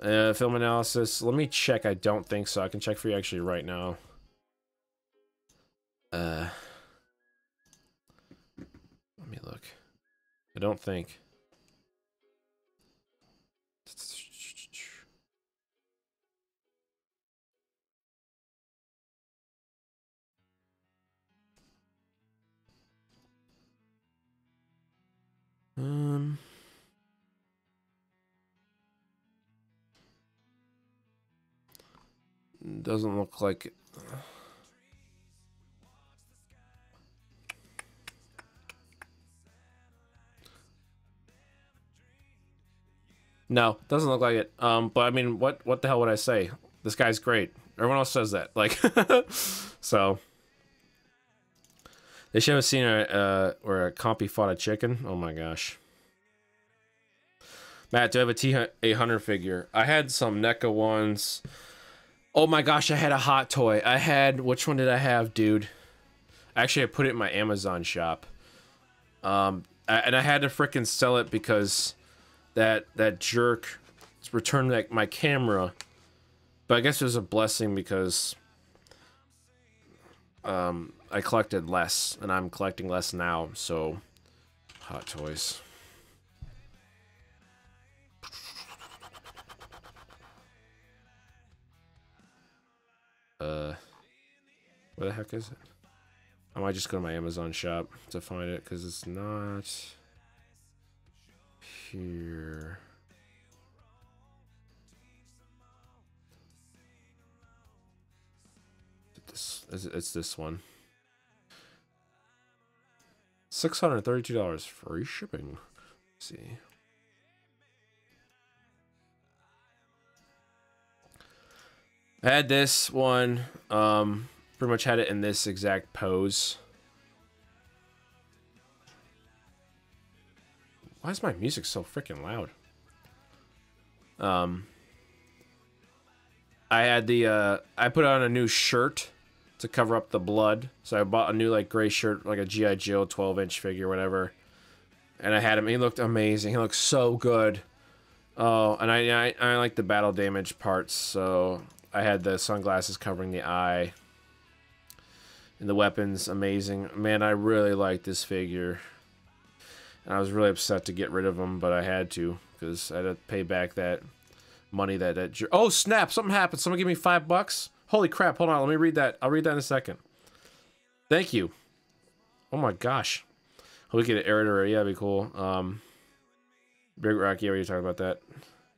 Speaker 1: uh, film analysis? Let me check. I don't think so. I can check for you actually right now. Uh, let me look. I don't think. Um. Doesn't look like it. No, doesn't look like it. Um, but I mean, what what the hell would I say? This guy's great. Everyone else says that. Like, [laughs] so they should have seen a uh, where a compy fought a chicken. Oh my gosh. Matt, do I have a T800 figure? I had some NECA ones. Oh my gosh, I had a hot toy. I had which one did I have, dude? Actually, I put it in my Amazon shop. Um, I, and I had to freaking sell it because that that jerk returned like my camera. But I guess it was a blessing because um, I collected less, and I'm collecting less now. So, hot toys. Uh, where the heck is it? I might just go to my Amazon shop to find it because it's not here. This it's this one. Six hundred thirty-two dollars free shipping. Let's see. I had this one. Um, pretty much had it in this exact pose. Why is my music so freaking loud? Um, I had the uh, I put on a new shirt to cover up the blood, so I bought a new like gray shirt, like a GI Joe 12 inch figure, whatever. And I had him. He looked amazing. He looked so good. Oh, and I I, I like the battle damage parts, so I had the sunglasses covering the eye. And the weapons, amazing. Man, I really like this figure. And I was really upset to get rid of him, but I had to because I had to pay back that money that that. Oh snap! Something happened. Someone give me five bucks. Holy crap! Hold on. Let me read that. I'll read that in a second. Thank you. Oh my gosh. We get an editor. Yeah, that'd be cool. Um, Big Rock. Yeah, we talking about that.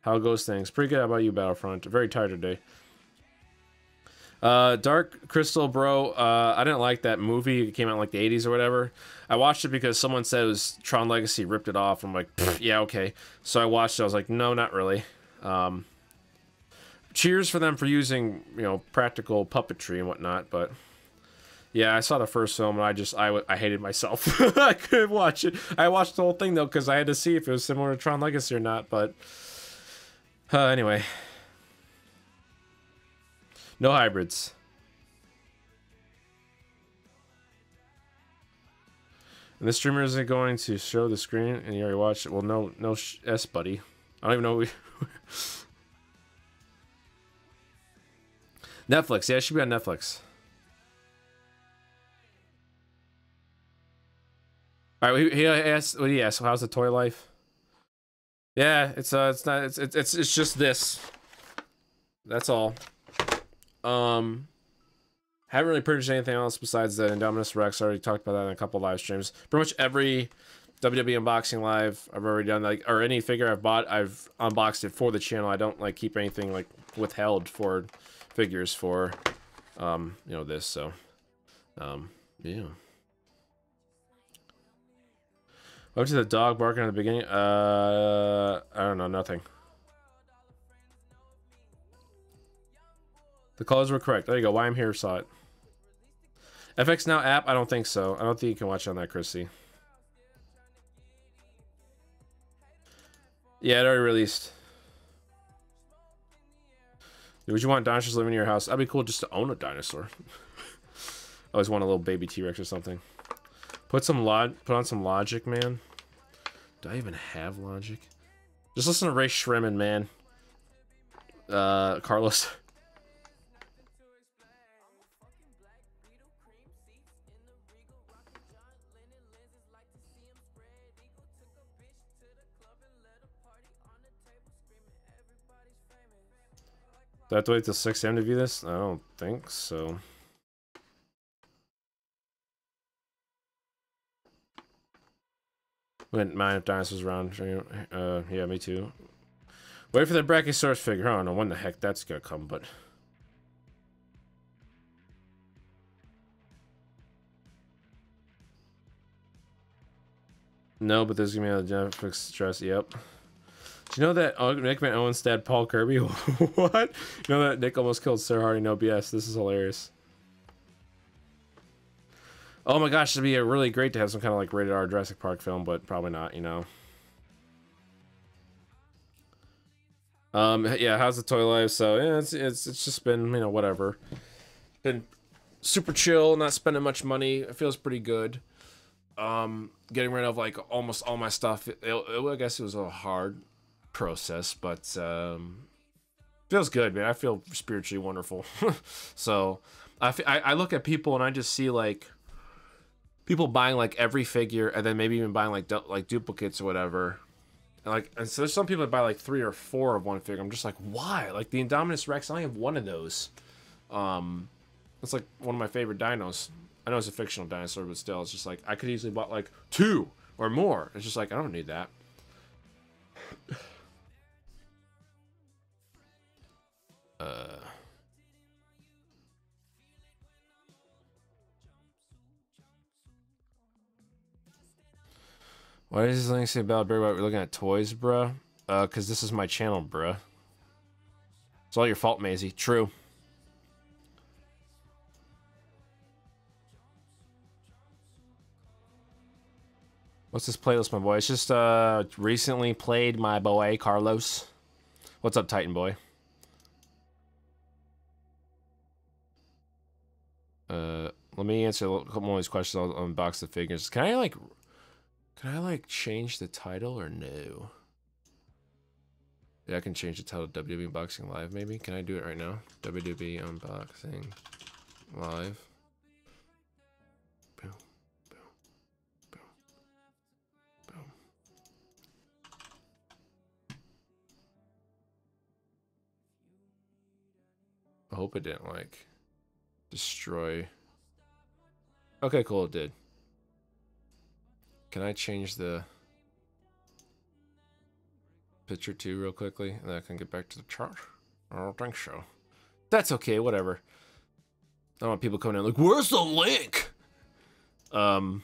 Speaker 1: How goes things? Pretty good. How about you, Battlefront? Very tired today. Uh, Dark Crystal, bro. Uh, I didn't like that movie. It came out in like the 80s or whatever. I watched it because someone said it was Tron Legacy ripped it off. I'm like, yeah, okay. So I watched it. I was like, no, not really. Um, cheers for them for using, you know, practical puppetry and whatnot. But yeah, I saw the first film and I just, i, I hated myself. [laughs] I couldn't watch it. I watched the whole thing though because I had to see if it was similar to Tron Legacy or not. But uh, anyway. No hybrids. And the streamer isn't going to show the screen, and you already watched it. Well, no, no S, buddy. I don't even know. We Netflix. Yeah, it should be on Netflix. All right. He, asked. What did he ask? How's the toy life? Yeah, it's uh, it's not. It's it's it's, it's just this. That's all. Um, haven't really purchased anything else besides the Indominus Rex. I already talked about that in a couple live streams. Pretty much every WWE unboxing live I've already done, like or any figure I've bought, I've unboxed it for the channel. I don't like keep anything like withheld for figures for, um, you know this. So, um, yeah. What to the dog barking at the beginning? Uh, I don't know, nothing. The colors were correct. There you go. Why I'm here saw it. FX Now app? I don't think so. I don't think you can watch on that, Chrissy. Yeah, it already released. Would you want dinosaurs living in your house? That'd be cool just to own a dinosaur. I [laughs] always want a little baby T-Rex or something. Put some log put on some logic, man. Do I even have logic? Just listen to Ray Shremin, man. Uh Carlos. [laughs] Do I have to wait till 6 a.m. to view this? I don't think so. Wouldn't mind if dinosaurs around. Uh, yeah, me too. Wait for the Brachiosaurus figure. I don't know when the heck that's gonna come, but. No, but there's gonna be a Netflix stress. Yep. Do you know that Nick Van Owens dad Paul Kirby? [laughs] what? You know that Nick almost killed Sir Hardy? No BS. This is hilarious. Oh my gosh, it'd be really great to have some kind of like rated R Jurassic Park film, but probably not, you know. Um, yeah, how's the toy life? So yeah, it's it's it's just been you know whatever, been super chill, not spending much money. It feels pretty good. Um, getting rid of like almost all my stuff. It, it, I guess it was a hard process, but um, feels good, man. I feel spiritually wonderful. [laughs] so I, I look at people and I just see like people buying like every figure and then maybe even buying like du- like duplicates or whatever. And like and so there's some people that buy like three or four of one figure. I'm just like, why? Like the Indominus Rex, I only have one of those. Um it's like one of my favorite dinos. I know it's a fictional dinosaur, but still, it's just like I could easily bought like two or more. It's just like I don't need that. Uh Why does this thing say about Barry White? We're looking at toys, bruh. Uh, cause this is my channel, bruh. It's all your fault, Maisie. True. What's this playlist, my boy? It's just uh recently played my boy Carlos. What's up, Titan boy? Uh, let me answer a couple more of these questions. I'll unbox the figures. Can I like, can I like change the title or no? Yeah, I can change the title WWE Unboxing Live. Maybe can I do it right now? WWE Unboxing Live. Boom, boom, boom, boom. I hope it didn't like destroy. Okay, cool, it did. Can I change the picture too real quickly? And then I can get back to the chart? I don't think so. That's okay, whatever. I don't want people coming in like, where's the link? Um,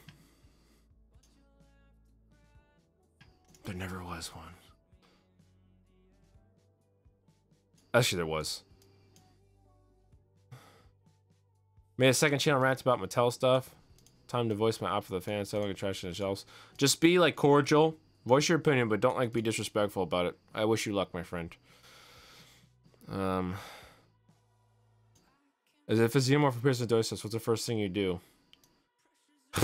Speaker 1: there never was one. Actually, there was. Made a second channel rant about Mattel stuff. Time to voice my op for the fans. Trash in the shelves. Just be like cordial. Voice your opinion, but don't like be disrespectful about it. I wish you luck, my friend. Um, as if it's xenomorph appears in Dosis, what's the first thing you do? [sighs]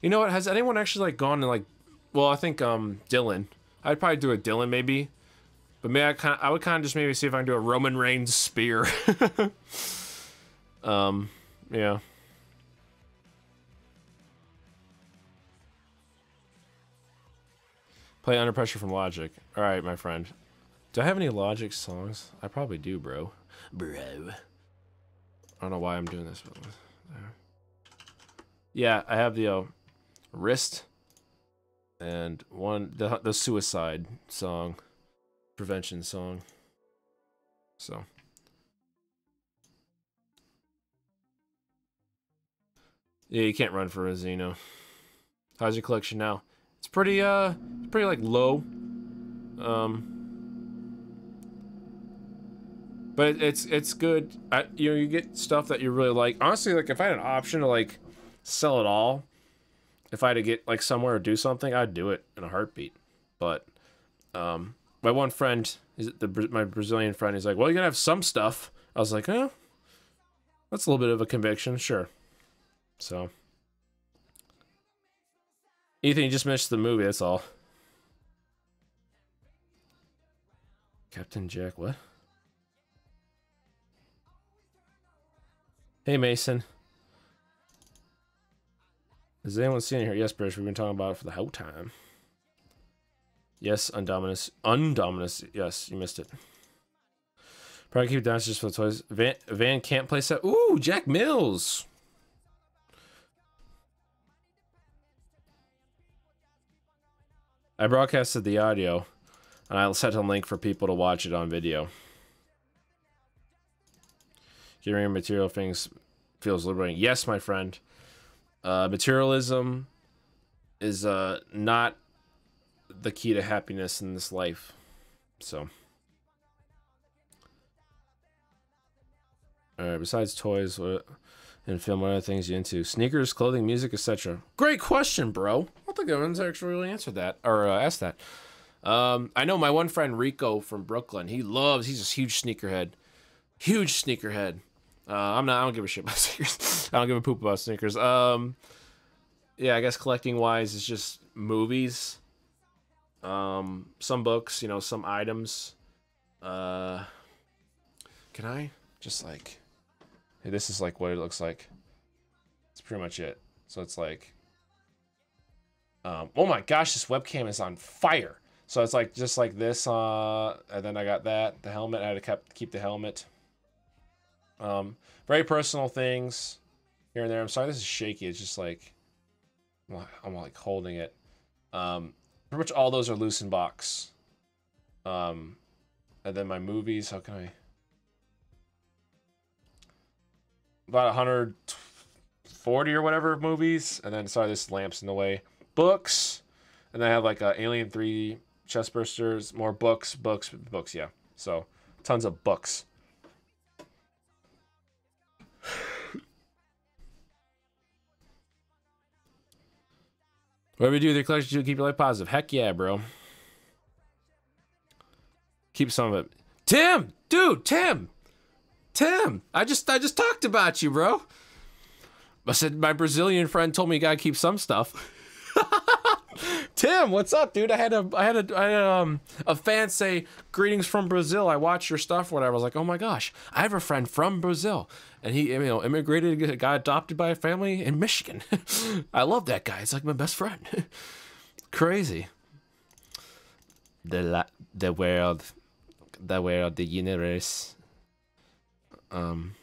Speaker 1: you know what? Has anyone actually like gone and like? Well, I think um Dylan. I'd probably do a Dylan maybe, but maybe I kind I would kind of just maybe see if I can do a Roman Reigns spear. [laughs] um, yeah. Play Under Pressure from Logic. All right, my friend. Do I have any Logic songs? I probably do, bro. Bro. I don't know why I'm doing this. But yeah, I have the uh, wrist and one the the suicide song, prevention song. So. Yeah, you can't run for a Xeno. How's your collection now? It's pretty uh pretty like low. Um but it's it's good. I, you know, you get stuff that you really like. Honestly, like if I had an option to like sell it all, if I had to get like somewhere or do something, I'd do it in a heartbeat. But um, my one friend, is the my Brazilian friend, he's like, "Well, you gotta have some stuff." I was like, "Eh, that's a little bit of a conviction, sure." So, Ethan, you just missed the movie. That's all. Captain Jack, what? Hey, Mason. Has anyone seen it here? Yes, British. We've been talking about it for the whole time. Yes, Undominus. Undominus. Yes, you missed it. Probably keep dinosaurs for the toys. Van, Van can't play set. Ooh, Jack Mills. I broadcasted the audio, and I'll set a link for people to watch it on video. Getting material things feels liberating. Yes, my friend. Uh, materialism is uh, not the key to happiness in this life. So. Alright, besides toys what, and film, what other things you into? Sneakers, clothing, music, etc. Great question, bro. I don't think anyone's actually really answered that, or uh, asked that. Um, I know my one friend Rico from Brooklyn. He loves, he's a huge sneakerhead. Huge sneakerhead. Uh, I'm not. I don't give a shit about [laughs] sneakers. I don't give a poop about sneakers. Um, yeah, I guess collecting wise is just movies, um, some books, you know, some items. Uh, can I just like? Hey, this is like what it looks like. It's pretty much it. So it's like, um, oh my gosh, this webcam is on fire. So it's like just like this. Uh, and then I got that the helmet. I had to kept, keep the helmet. Um, very personal things here and there. I'm sorry, this is shaky. It's just like I'm like holding it. Um, pretty much all those are loose in box. Um, and then my movies. How can I? About 140 or whatever movies, and then sorry, this lamp's in the way. Books, and then I have like uh, Alien Three chestbursters, more books, books, books. Yeah, so tons of books. Whatever you do with your collection, you keep your life positive. Heck yeah, bro. Keep some of it. Tim, dude, Tim, Tim. I just I just talked about you, bro. I said my Brazilian friend told me you gotta keep some stuff. [laughs] Tim, what's up, dude? I had a I had a I had a, um a fan say greetings from Brazil. I watched your stuff, whatever. I was like, oh my gosh, I have a friend from Brazil, and he you know immigrated, got adopted by a family in Michigan. [laughs] I love that guy. It's like my best friend. [laughs] Crazy. The la- the world, the world, the universe. Um.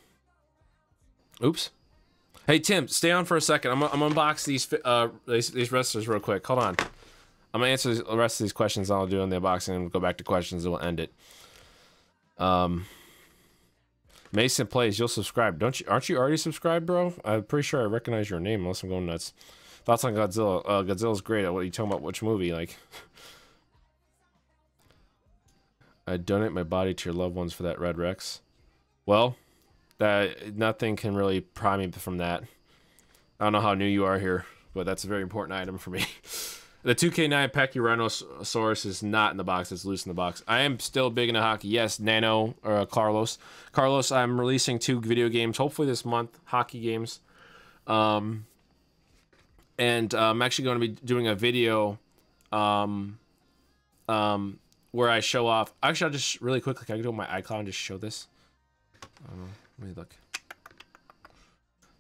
Speaker 1: Oops. Hey Tim, stay on for a second. I'm, I'm gonna unbox these uh these, these wrestlers real quick. Hold on. I'm gonna answer the rest of these questions. I'll do in the unboxing and go back to questions and we'll end it. Um, Mason plays. You'll subscribe, don't you? Aren't you already subscribed, bro? I'm pretty sure I recognize your name unless I'm going nuts. Thoughts on Godzilla? Uh, Godzilla's great. What are you talking about? Which movie? Like, [laughs] I donate my body to your loved ones for that Red Rex. Well, that nothing can really pry me from that. I don't know how new you are here, but that's a very important item for me. [laughs] the 2K9 Pachyrhinosaurus is not in the box. It's loose in the box. I am still big into hockey. Yes, Nano or uh, Carlos. Carlos, I'm releasing two video games, hopefully this month, hockey games. Um, and uh, I'm actually going to be doing a video um, um, where I show off. Actually, I'll just really quickly, can I go to my iCloud and just show this? Let me look.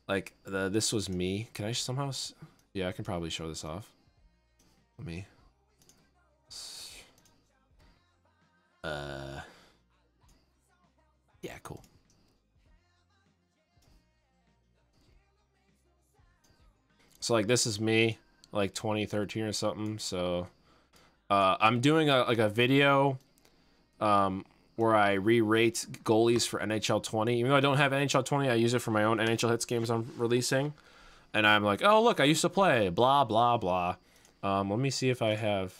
Speaker 1: Like, the, this was me. Can I somehow... Yeah, I can probably show this off. Let me... Uh... Yeah, cool. So, like, this is me, like, 2013 or something, so... Uh, I'm doing a, like, a video, um, where I re-rate goalies for NHL 20. Even though I don't have NHL 20, I use it for my own NHL Hitz games I'm releasing. And I'm like, oh, look, I used to play, blah, blah, blah. Um, let me see if I have...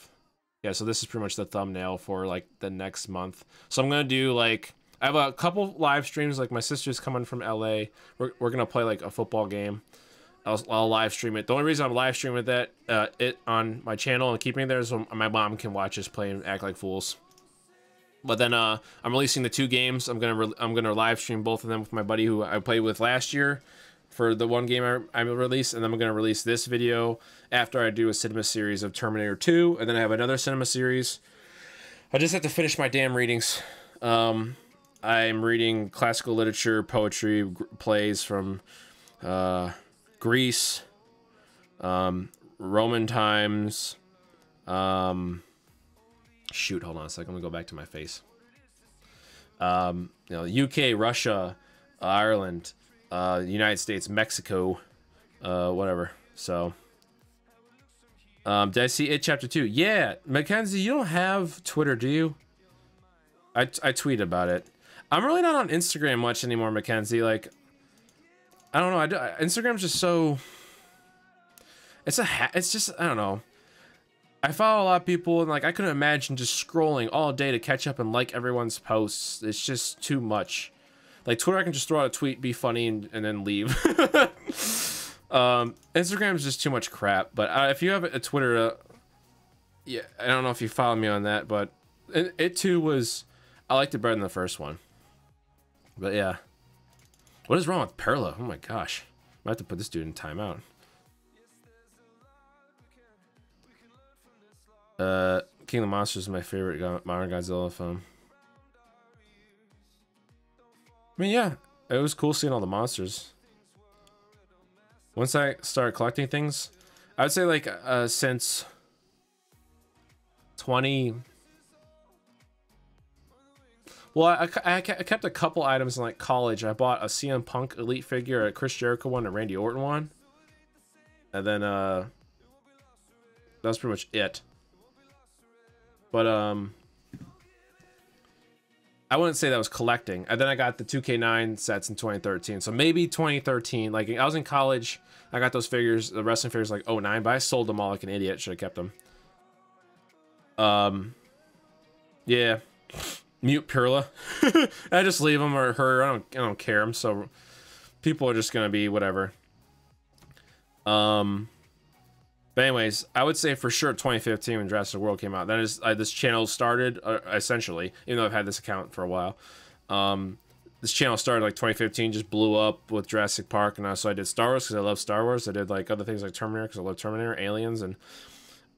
Speaker 1: Yeah, so this is pretty much the thumbnail for, like, the next month. So I'm going to do, like... I have a couple live streams, like, my sister's coming from LA. We're, we're going to play, like, a football game. I'll, I'll, live stream it. The only reason I'm live streaming that uh, it on my channel and keeping it there is so my mom can watch us play and act like fools. But then uh, I'm releasing the two games. I'm gonna I'm gonna live stream both of them with my buddy who I played with last year for the one game I, I released, and then I'm gonna release this video after I do a cinema series of Terminator 2, and then I have another cinema series. I just have to finish my damn readings. Um, I'm reading classical literature, poetry, plays from uh, Greece, um, Roman times. Um, shoot, hold on a second. I'm gonna go back to my face. Um, you know, UK, Russia, Ireland, uh, United States, Mexico, uh, whatever. So, um, did I see it chapter two? Yeah, Mackenzie, you don't have Twitter, do you? I I tweet about it. I'm really not on Instagram much anymore, Mackenzie. Like, I don't know. I do, Instagram's just so. It's a. It's just I don't know. I follow a lot of people and like I couldn't imagine just scrolling all day to catch up and like everyone's posts. It's just too much. Like Twitter, I can just throw out a tweet, be funny, and, and then leave. [laughs] um, Instagram is just too much crap. But uh, if you have a Twitter, uh, yeah, I don't know if you follow me on that, but it, it too was. I liked it better than the first one. But yeah, what is wrong with Perla? Oh my gosh, I have to put this dude in timeout. Uh, King of Monsters is my favorite modern Godzilla film. I mean, yeah, it was cool seeing all the monsters. Once I started collecting things, I would say like uh, since 20. Well, I, I, I, kept a couple items in like college. I bought a CM Punk Elite figure, a Chris Jericho one, a Randy Orton one. And then uh, that's pretty much it. But um I wouldn't say that was collecting. And then I got the 2K9 sets in 2013. So maybe 2013. Like I was in college, I got those figures, the wrestling figures like 09, but I sold them all like an idiot. Should have kept them. Um Yeah. Mute Perla. [laughs] I just leave them or her. I don't I don't care. I'm so people are just gonna be whatever. Um But anyways, I would say for sure 2015 when Jurassic World came out. That is uh, this channel started uh, essentially, even though I've had this account for a while. Um, this channel started like 2015, just blew up with Jurassic Park, and also I did Star Wars because I love Star Wars. I did like other things like Terminator because I love Terminator, Aliens, and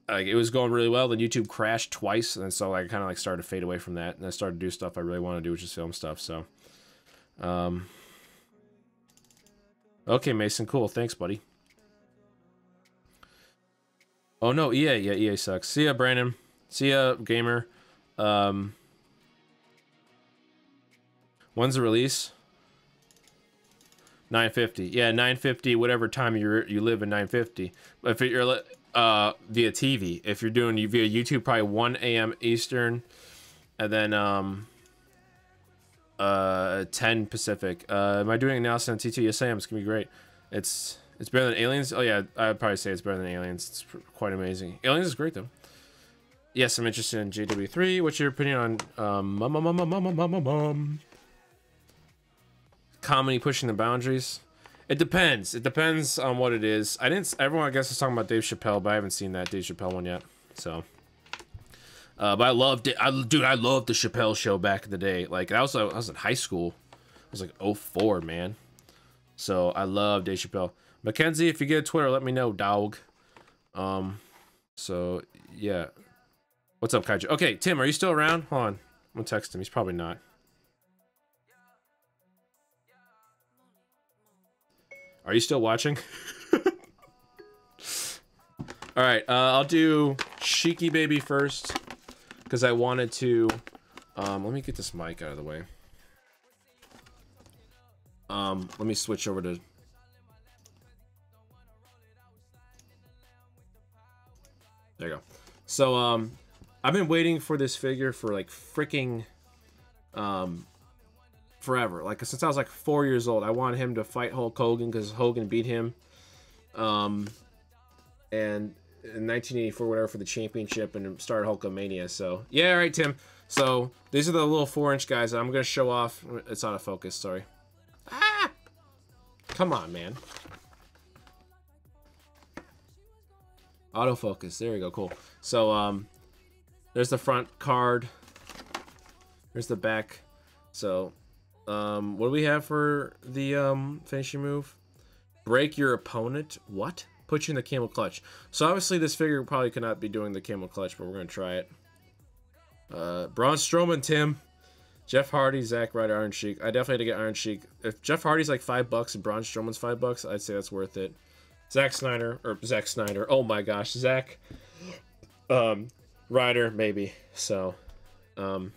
Speaker 1: like it was going really well. Then YouTube crashed twice, and so I kind of like started to fade away from that, and I started to do stuff I really want to do, which is film stuff. So, um, okay, Mason, cool, thanks, buddy. Oh no, EA, yeah, EA sucks. See ya, Brandon. See ya, gamer. Um, when's the release? 950. Yeah, 950. Whatever time you you live in 950. If you're uh via TV, if you're doing via YouTube, probably 1 a.m. Eastern, and then um uh 10 Pacific. Uh, am I doing it now on T2? Yes, I am. It's gonna be great. It's it's better than Aliens. Oh yeah, I'd probably say it's better than Aliens. It's quite amazing. Aliens is great though. Yes, I'm interested in JW3. What's your opinion on um, mum, mum, mum, mum, mum, mum, mum, comedy pushing the boundaries? It depends. It depends on what it is. I didn't. Everyone, I guess, is talking about Dave Chappelle, but I haven't seen that Dave Chappelle one yet. So, uh, but I loved it. I dude, I loved the Chappelle show back in the day. Like I was, I was in high school. I was like 04, man. So I love Dave Chappelle. Mackenzie, if you get a Twitter, let me know, dog. Um, so yeah. What's up, Kaiju? Okay, Tim, are you still around? Hold on. I'm gonna text him. He's probably not. Are you still watching? [laughs] All right, uh, I'll do Sheiky Baby first because I wanted to. Um, let me get this mic out of the way. Um, let me switch over to There you go. So, um, I've been waiting for this figure for like freaking, um, forever. Like since I was like four years old, I wanted him to fight Hulk Hogan because Hogan beat him. Um, and in 1984, whatever, for the championship and started Hulkamania. So yeah, right, Tim. So these are the little four-inch guys that I'm gonna show off. It's out of focus. Sorry. Ah! Come on, man. Autofocus. There we go. Cool. So, um, there's the front card. There's the back. So, um, what do we have for the um, finishing move? Break your opponent. What? Put you in the camel clutch. So obviously this figure probably cannot be doing the camel clutch, but we're gonna try it. Uh, Braun Strowman, Tim. Jeff Hardy, Zack Ryder, Iron Sheik. I definitely had to get Iron Sheik. If Jeff Hardy's like five bucks and Braun Strowman's five bucks, I'd say that's worth it. Zack Snyder or Zack Snyder. Oh my gosh, Zack um Ryder maybe. So um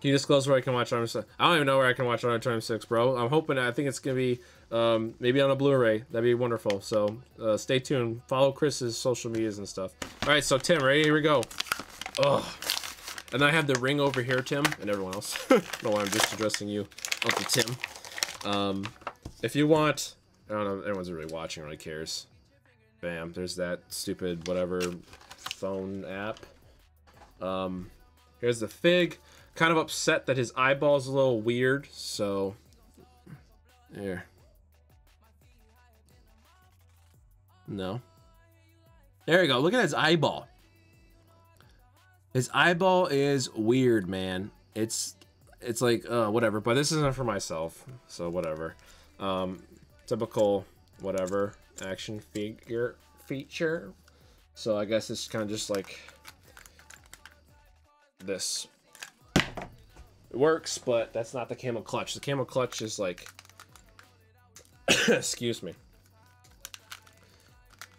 Speaker 1: can you disclose where I can watch Armor 6? I don't even know where I can watch Armor 26, bro. I'm hoping I think it's gonna be um maybe on a Blu-ray. That'd be wonderful. So uh, stay tuned. Follow Chris's social medias and stuff. Alright, so Tim, ready? Here we go. Ugh. And I have the ring over here, Tim, and everyone else. [laughs] no, I'm just addressing you, Uncle Tim. Um, if you want I don't know. Everyone's really watching. Really cares. Bam. There's that stupid whatever phone app. Um, here's the fig. Kind of upset that his eyeball's a little weird. So here. No. There you go. Look at his eyeball. His eyeball is weird, man. It's it's like uh, whatever. But this isn't for myself, so whatever. Um, typical whatever action figure feature. So I guess it's kind of just like this. It works, but that's not the camel clutch. The camel clutch is like, [coughs] excuse me.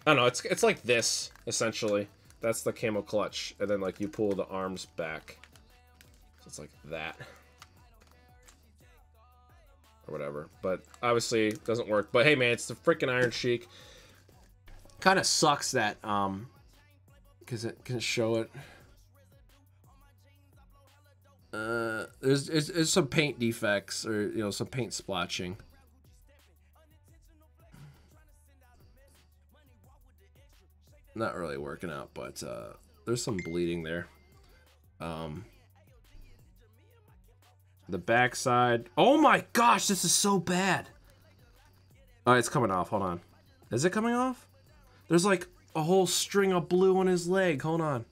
Speaker 1: I don't know. It's it's like this essentially. That's the camel clutch, and then like you pull the arms back. So it's like that or whatever. But obviously doesn't work. But hey man, it's the freaking Iron Sheik. Kind of sucks that um because it can show it. Uh, there's, there's, there's some paint defects or you know some paint splotching. Not really working out, but uh, there's some bleeding there. Um, the backside. Oh my gosh, this is so bad. Oh, it's coming off. Hold on. Is it coming off? There's like a whole string of blue on his leg. Hold on.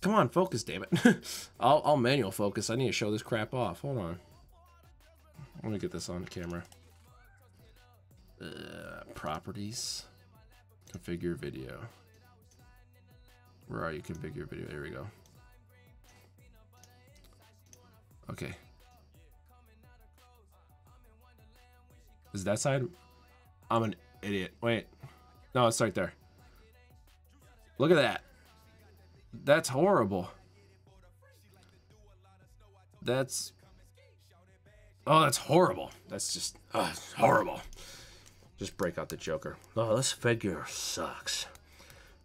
Speaker 1: Come on, focus, damn it. [laughs] I'll, I'll manual focus. I need to show this crap off. Hold on. Let me get this on camera. Uh, properties. Configure video. Where are you? Configure video. There we go. Okay. Is that side? I'm an idiot. Wait. No, it's right there. Look at that. That's horrible. That's... Oh, that's horrible. That's just uh, horrible. Just break out the Joker. Oh, this figure sucks.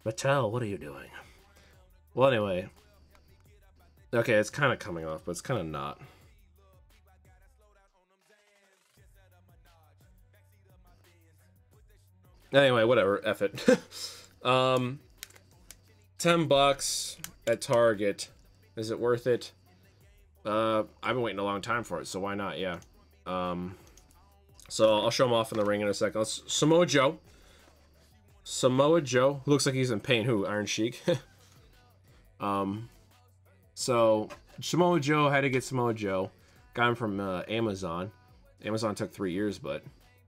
Speaker 1: Mattel, what are you doing? Well, anyway. Okay, it's kind of coming off, but it's kind of not. Anyway, whatever. F it. [laughs] um, 10 bucks at Target. Is it worth it? Uh, I've been waiting a long time for it, so why not? Yeah. Um, so I'll show him off in the ring in a second. Let's Samoa Joe. Samoa Joe looks like he's in pain. Who? Iron Sheik. [laughs] um, so Samoa Joe had to get Samoa Joe. Got him from uh, Amazon. Amazon took three years, but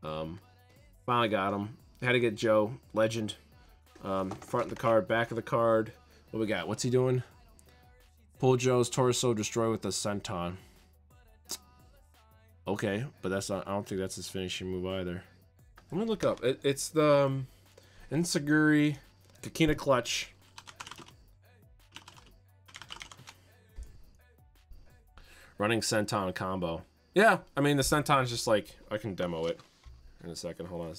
Speaker 1: um, finally got him. Had to get Joe Legend. Um, front of the card, back of the card. What we got? What's he doing? Pull Joe's torso, destroy with the senton. Okay, but that's not. I don't think that's his finishing move either. Let me look up. It, it's the um, Enzuigiri Coquina Clutch. Running senton combo. Yeah, I mean the senton is just like I can demo it in a second. Hold on.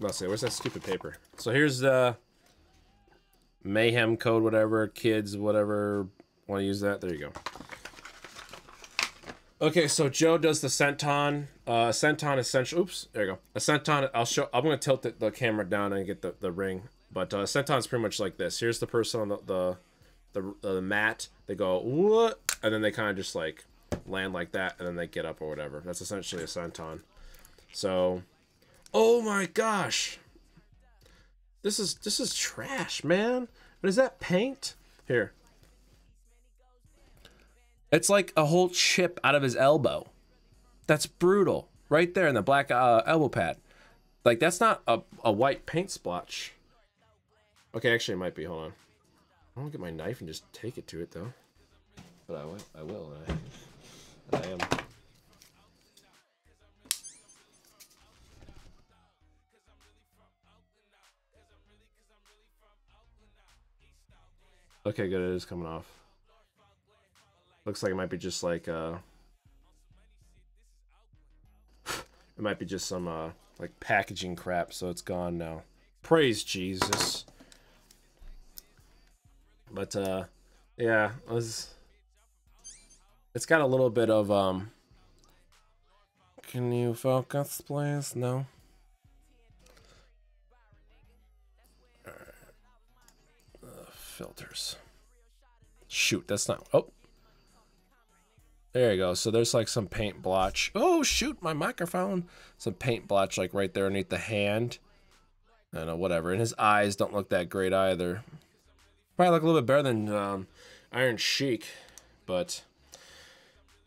Speaker 1: Let's see, where's that stupid paper? So here's the mayhem code, whatever, kids, whatever, want to use that? There you go. Okay, so Joe does the senton. Uh, senton essential. Oops, there you go. A senton. I'll show. I'm gonna tilt the, the camera down and get the, the ring. But uh, senton's pretty much like this. Here's the person on the the the, the mat. They go what, and then they kind of just like land like that, and then they get up or whatever. That's essentially a senton. So, oh my gosh, this is this is trash, man. What is that paint? Here, it's like a whole chip out of his elbow. That's brutal. Right there in the black uh, elbow pad. Like, that's not a, a white paint splotch. Okay, actually, it might be. Hold on. I want to get my knife and just take it to it, though. But I will. I will. I, I am. Okay, good. It is coming off. Looks like it might be just like uh [laughs] it might be just some uh like packaging crap, so it's gone now. Praise Jesus. But uh yeah, it was it's got a little bit of um Can you focus please? No. Uh, filters. Shoot, that's not oh there you go. So there's like some paint blotch. Oh, shoot, my microphone. Some paint blotch like right there underneath the hand. I don't know, whatever. And his eyes don't look that great either. Probably look a little bit better than um, Iron Sheik. But,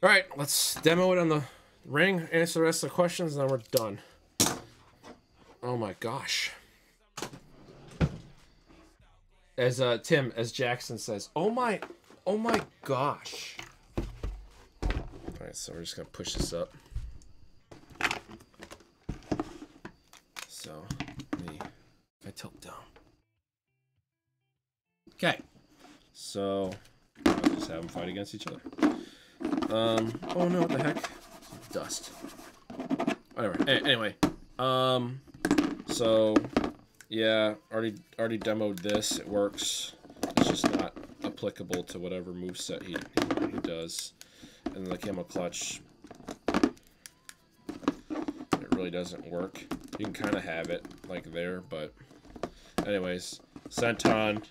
Speaker 1: all right, let's demo it on the ring, answer the rest of the questions, and then we're done. Oh my gosh. As uh, Tim, as Jackson says, oh my, oh my gosh. Alright, so we're just gonna push this up. So, I tilt down. Okay. So, I'll just have them fight against each other. Um, oh no, what the heck? Dust. Whatever. Anyway, um, so, yeah, already already demoed this. It works. It's just not applicable to whatever move set he, he, he does and the camel clutch it really doesn't work you can kind of have it like there but Anyways, Senton.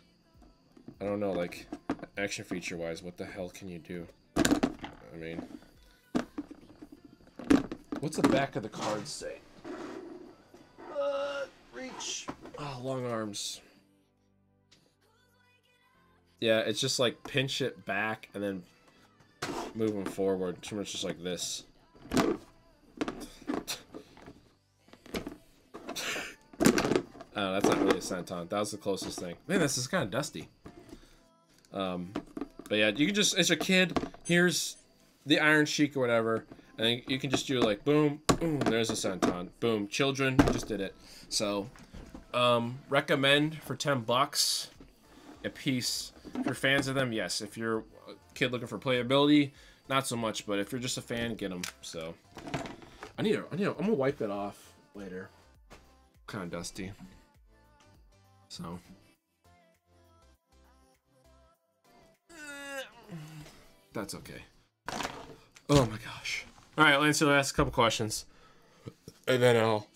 Speaker 1: I don't know, like, action feature wise, what the hell can you do? I mean, what's the back of the card say? Uh, reach. Oh, long arms. Yeah, it's just like pinch it back and then moving forward. Pretty much just like this. Oh, [laughs] that's not really a senton. That was the closest thing. Man, this is kind of dusty. Um, but yeah, you can just, as a kid, here's the Iron Sheik or whatever, and you can just do like boom, boom, there's a senton. Boom, children, just did it. So, um, recommend for 10 bucks a piece. If you're fans of them, yes. If you're kid looking for playability, not so much, but if you're just a fan, get them. So, I need to, I need to, I'm gonna wipe it off later. Kind of dusty. So. That's okay. Oh my gosh. All right, Lance, I'll ask a couple questions. And then I'll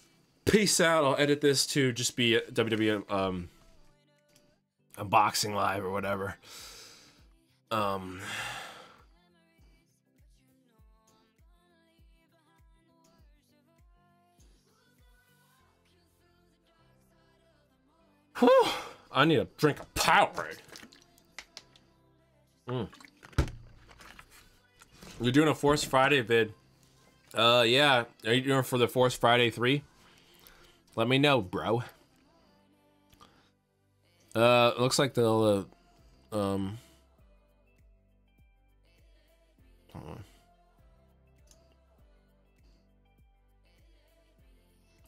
Speaker 1: peace out. I'll edit this to just be WWE um, unboxing live or whatever. Um. Whew, I need a drink of Powerade. Mm. You're doing a Force Friday vid. Uh, yeah. Are you doing for the Force Friday 3? Let me know, bro. Uh, looks like they'll, uh, um... on.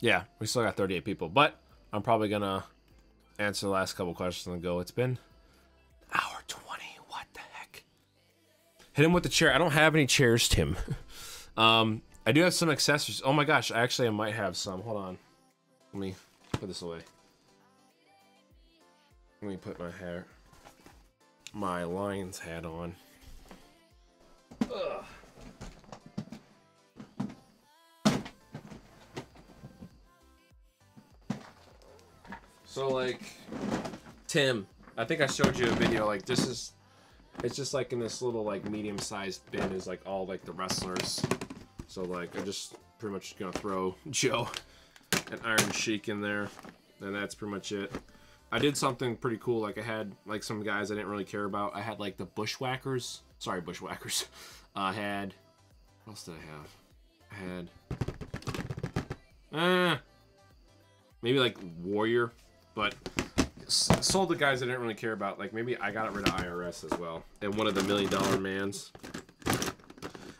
Speaker 1: Yeah, we still got 38 people, but I'm probably gonna answer the last couple questions and go. It's been hour 20. What the heck? Hit him with the chair. I don't have any chairs, Tim. [laughs] um, I do have some accessories. Oh my gosh, actually, I might have some. Hold on. Let me put this away. Let me put my hair, my lion's hat on. So like, Tim, I think I showed you a video. Like this is, it's just like in this little like medium-sized bin is like all like the wrestlers. So like I'm just pretty much gonna throw [laughs] Joe and Iron Sheik in there, and that's pretty much it. I did something pretty cool. Like I had like some guys I didn't really care about. I had like the Bushwhackers. Sorry, Bushwhackers. [laughs] I had. What else did I have? I had. Uh, maybe like Warrior, but sold the guys I didn't really care about. Like maybe I got rid of IRS as well, and one of the Million Dollar Mans.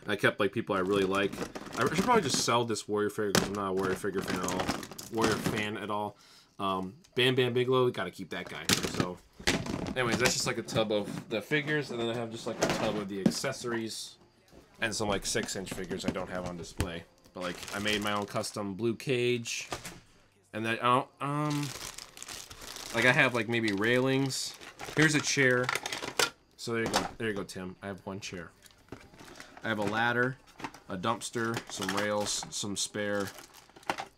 Speaker 1: I kept like people I really like. I should probably just sell this Warrior figure because I'm not a Warrior figure fan at all. Warrior fan at all. Um, Bam Bam Bigelow, got to keep that guy. So, anyways, that's just like a tub of the figures, and then I have just like a tub of the accessories, and some like six inch figures I don't have on display. But like, I made my own custom blue cage, and then I don't, um, like I have like maybe railings. Here's a chair. So there you go. There you go, Tim. I have one chair. I have a ladder, a dumpster, some rails, some spare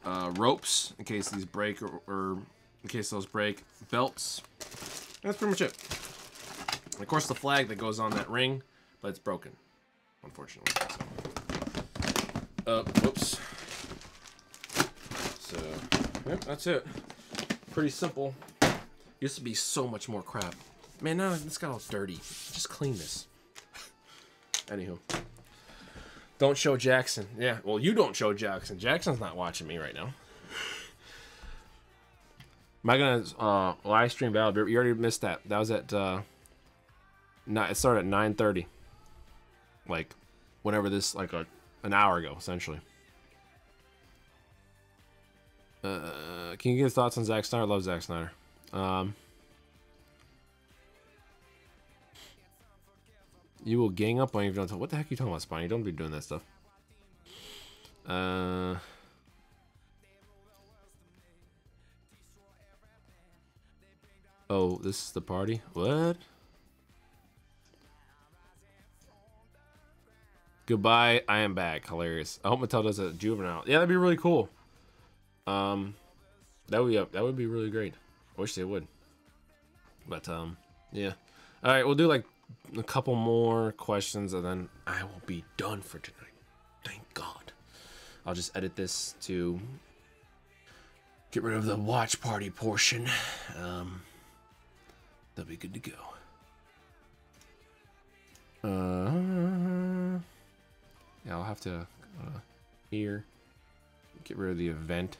Speaker 1: uh, ropes in case these break or, or in case those break, belts. That's pretty much it. Of course, the flag that goes on that ring, but it's broken, unfortunately. So. Uh, whoops. So, yep, that's it. Pretty simple. Used to be so much more crap. Man, now it's got all dirty. Just clean this. [laughs] Anywho. Don't show Jackson. Yeah, well, you don't show Jackson. Jackson's not watching me right now. Am I gonna uh, live stream Beer? You already missed that. That was at uh, not. It started at nine thirty. Like, whenever this like a an hour ago, essentially. Uh, can you give thoughts on Zack Snyder? I love Zack Snyder. Um, you will gang up on you if you don't. What the heck are you talking about, Spiny? Don't be doing that stuff. Uh. Oh, this is the party? What? Goodbye, I am back. Hilarious. I hope Mattel does a juvenile. Yeah, that'd be really cool. Um, that would be up. that would be really great. I wish they would. But um, yeah. All right, we'll do like a couple more questions, and then I will be done for tonight. Thank God. I'll just edit this to get rid of the watch party portion. Um, that'll be good to go. Uh, yeah, I'll have to uh, here get rid of the event.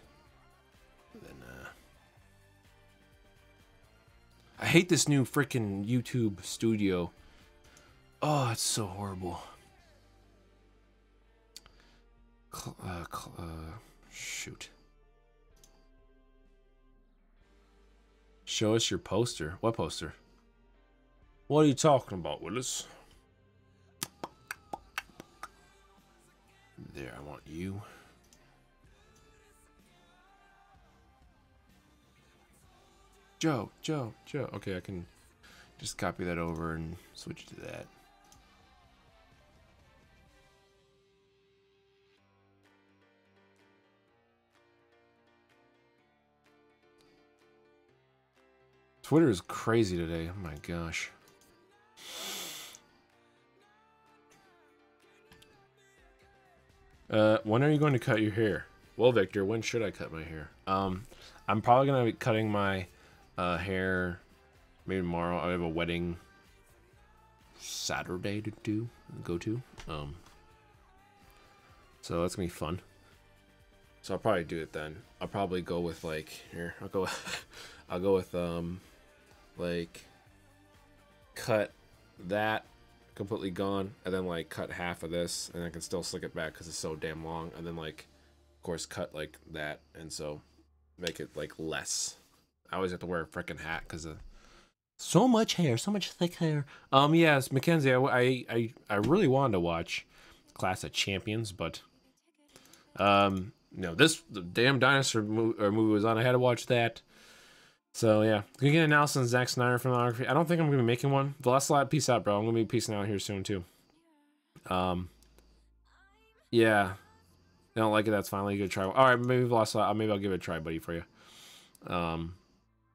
Speaker 1: Then uh, I hate this new freaking YouTube studio. Oh, it's so horrible. Cl- uh, cl- uh, shoot. Show us your poster. What poster? What are you talking about, Willis? There, I want you. Joe, Joe, Joe. Okay, I can just copy that over and switch to that. Twitter is crazy today. Oh my gosh. Uh, when are you going to cut your hair? Well, Victor, when should I cut my hair? Um, I'm probably gonna be cutting my uh, hair maybe tomorrow. I have a wedding Saturday to do go to. Um, so that's gonna be fun. So I'll probably do it then. I'll probably go with like here. I'll go. [laughs] I'll go with um, like cut that completely gone, and then like cut half of this, and I can still slick it back because it's so damn long, and then like, of course, cut like that, and so make it like less. I always have to wear a freaking hat because of so much hair, so much thick hair. Um, yes, Mackenzie, I, I, I, really wanted to watch Clash of Champions, but um, no, this the damn dinosaur movie was on. I had to watch that. So yeah, gonna get an analysis on Zack Snyder filmography. I don't think I'm gonna be making one. Velocelot, peace out, bro. I'm gonna be peacing out here soon too. Um, yeah, I don't like it. That's fine. Let you try. All right, maybe Velocelot. Maybe I'll give it a try, buddy, for you. Um,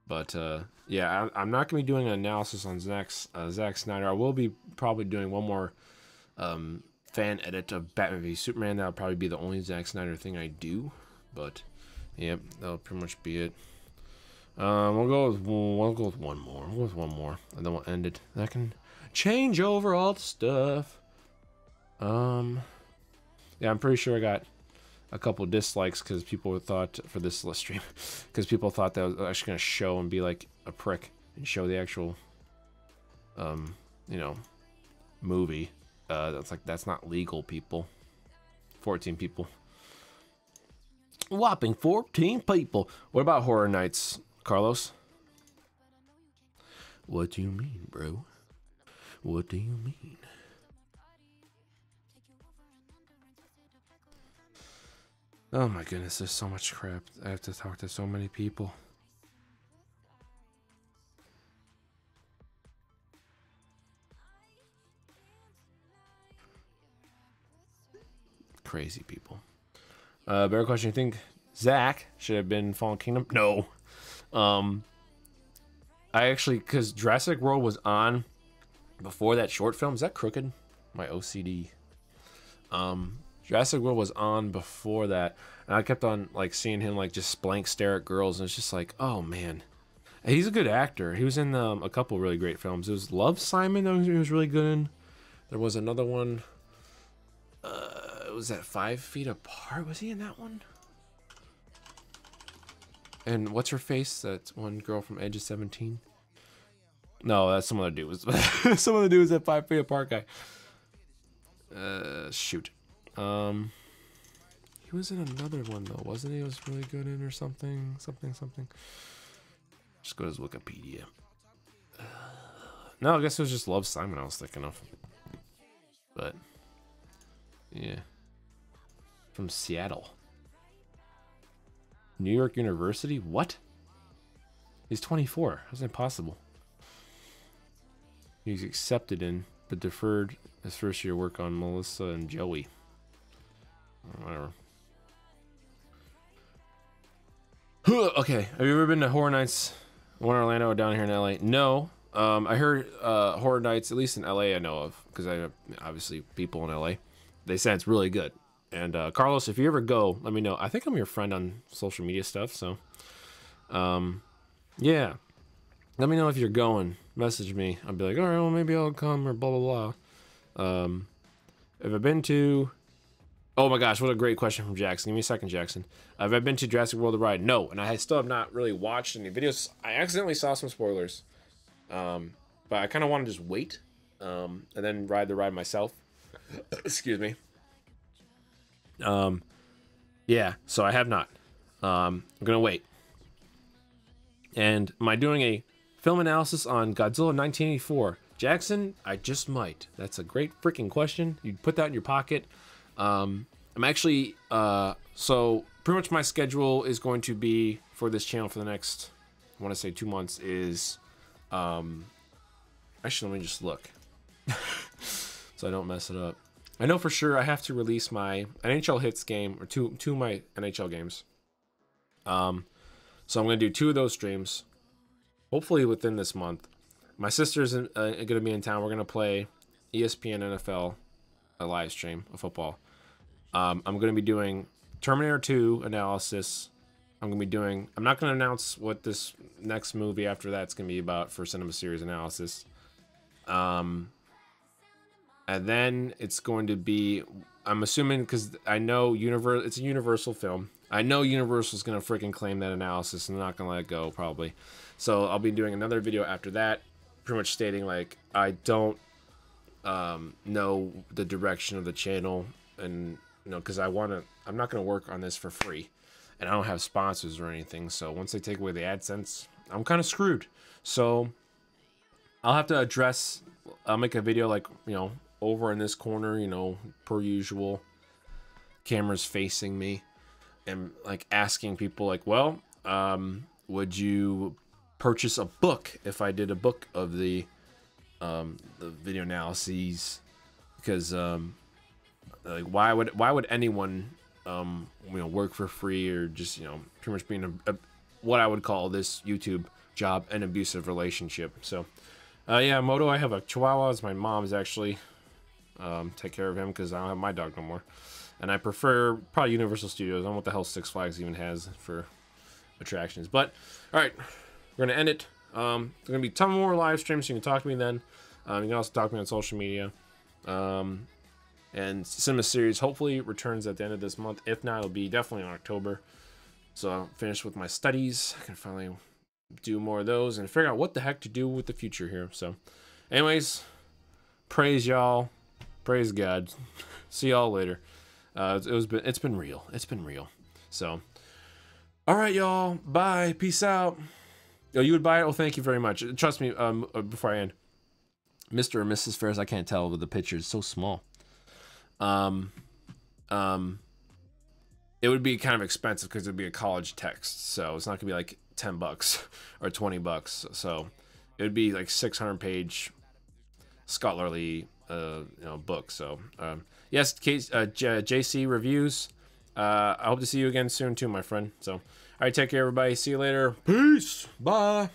Speaker 1: but uh, yeah, I, I'm not gonna be doing an analysis on Zack uh, Zack Snyder. I will be probably doing one more um fan edit of Batman v Superman. That'll probably be the only Zack Snyder thing I do. But yep, that'll pretty much be it. Um, we'll go with we'll go with one more. We'll go with one more, and then we'll end it. That can change over all the stuff. Um, yeah, I'm pretty sure I got a couple dislikes because people thought for this stream [laughs] because people thought that I was actually gonna show and be like a prick and show the actual um you know movie. Uh, that's like that's not legal, people. 14 people. Whopping 14 people. What about Horror Nights, Carlos? What do you mean, bro? What do you mean? Oh my goodness, there's so much crap. I have to talk to so many people. Crazy people. Uh, better question. You think Zach should have been Fallen Kingdom? No. Um, I actually, because Jurassic World was on before that short film. Is that crooked? My OCD. Um, Jurassic World was on before that, and I kept on like seeing him like just blank stare at girls, and it's just like, oh man, he's a good actor. He was in um, a couple really great films. It was Love Simon that he was really good in. There was another one. Uh, was that Five Feet Apart? Was he in that one? And what's her face? That one girl from Edge of Seventeen. No, that's some other dude. Was [laughs] some other dude was that Five Feet Apart guy. Uh, shoot. Um, he was in another one though, wasn't he? He was really good in or something, something, something. Just go to his Wikipedia. Uh, no, I guess it was just Love Simon I was thinking of. But yeah, from Seattle, New York University. What? He's 24. How's that possible? He's accepted in, but deferred his first year work on Melissa and Joey. Whatever. okay, have you ever been to Horror Nights One in Orlando or down here in LA. No. Um, I heard uh, Horror Nights, at least in LA, I know of, because I obviously people in LA. They said it's really good. And uh, Carlos, if you ever go, let me know. I think I'm your friend on social media stuff, so um, yeah. Let me know if you're going. Message me. I'll be like, all right, well maybe I'll come or blah blah blah. Um, have I been to? Oh my gosh, what a great question from Jackson. Give me a second, Jackson. Have I been to Jurassic World the ride? No, and I still have not really watched any videos. I accidentally saw some spoilers, um, but I kind of want to just wait um, and then ride the ride myself. [coughs] Excuse me. Um, yeah, so I have not. Um, I'm gonna wait. And am I doing a film analysis on Godzilla 1984? Jackson, I just might. That's a great freaking question. You put that in your pocket. Um, I'm actually uh, so pretty much my schedule is going to be for this channel for the next I want to say two months is um, actually let me just look [laughs] so I don't mess it up. I know for sure I have to release my NHL Hitz game or two two of my NHL games. Um, so I'm gonna do two of those streams, hopefully within this month. My sister's in, uh, gonna be in town. We're gonna play ESPN NFL, a live stream of football. Um, I'm gonna be doing Terminator 2 analysis. I'm gonna be doing. I'm not gonna announce what this next movie after that's gonna be about for Cinema Series analysis. Um, and then it's going to be i'm assuming because i know universal it's a universal film. I know universal's going to freaking claim that analysis and not going to let it go probably. So i'll be doing another video after that pretty much stating like i don't um, know the direction of the channel and you know because i want to i'm not going to work on this for free and i don't have sponsors or anything. So once they take away the adsense i'm kind of screwed. So i'll have to address i'll make a video like you know over in this corner, you know, per usual. Cameras facing me and like asking people like, well, um, would you purchase a book if I did a book of the um, the video analyses? Because um, like why would why would anyone um, you know work for free or just you know pretty much being a, a what I would call this YouTube job an abusive relationship. So uh, yeah, Moto, I have a Chihuahua. It's my mom's actually um, take care of him because I don't have my dog no more. And I prefer probably Universal Studios. I don't know what the hell Six Flags even has for attractions. But, all right, we're going to end it. Um, there's going to be a ton more live streams, so you can talk to me then. Um, you can also talk to me on social media. Um, and Cinema Series hopefully returns at the end of this month. If not, it'll be definitely in October. So I'll finish with my studies. I can finally do more of those and figure out what the heck to do with the future here. So, anyways, praise y'all. Praise God. [laughs] See y'all later. Uh, it was been it's been real. It's been real. So, all right, y'all. Bye. Peace out. Oh, you would buy it? Well, thank you very much. Trust me. Um, uh, before I end, Mr. or Mrs. Ferris, I can't tell with the picture. It's so small. Um, um, it would be kind of expensive because it'd be a college text, so it's not gonna be like ten bucks [laughs] or twenty bucks. So it would be like six hundred page scholarly uh, you know book. So um, yes, Case, uh, J- JC reviews. Uh, I hope to see you again soon too, my friend. So all right, take care, everybody. See you later. Peace. Bye.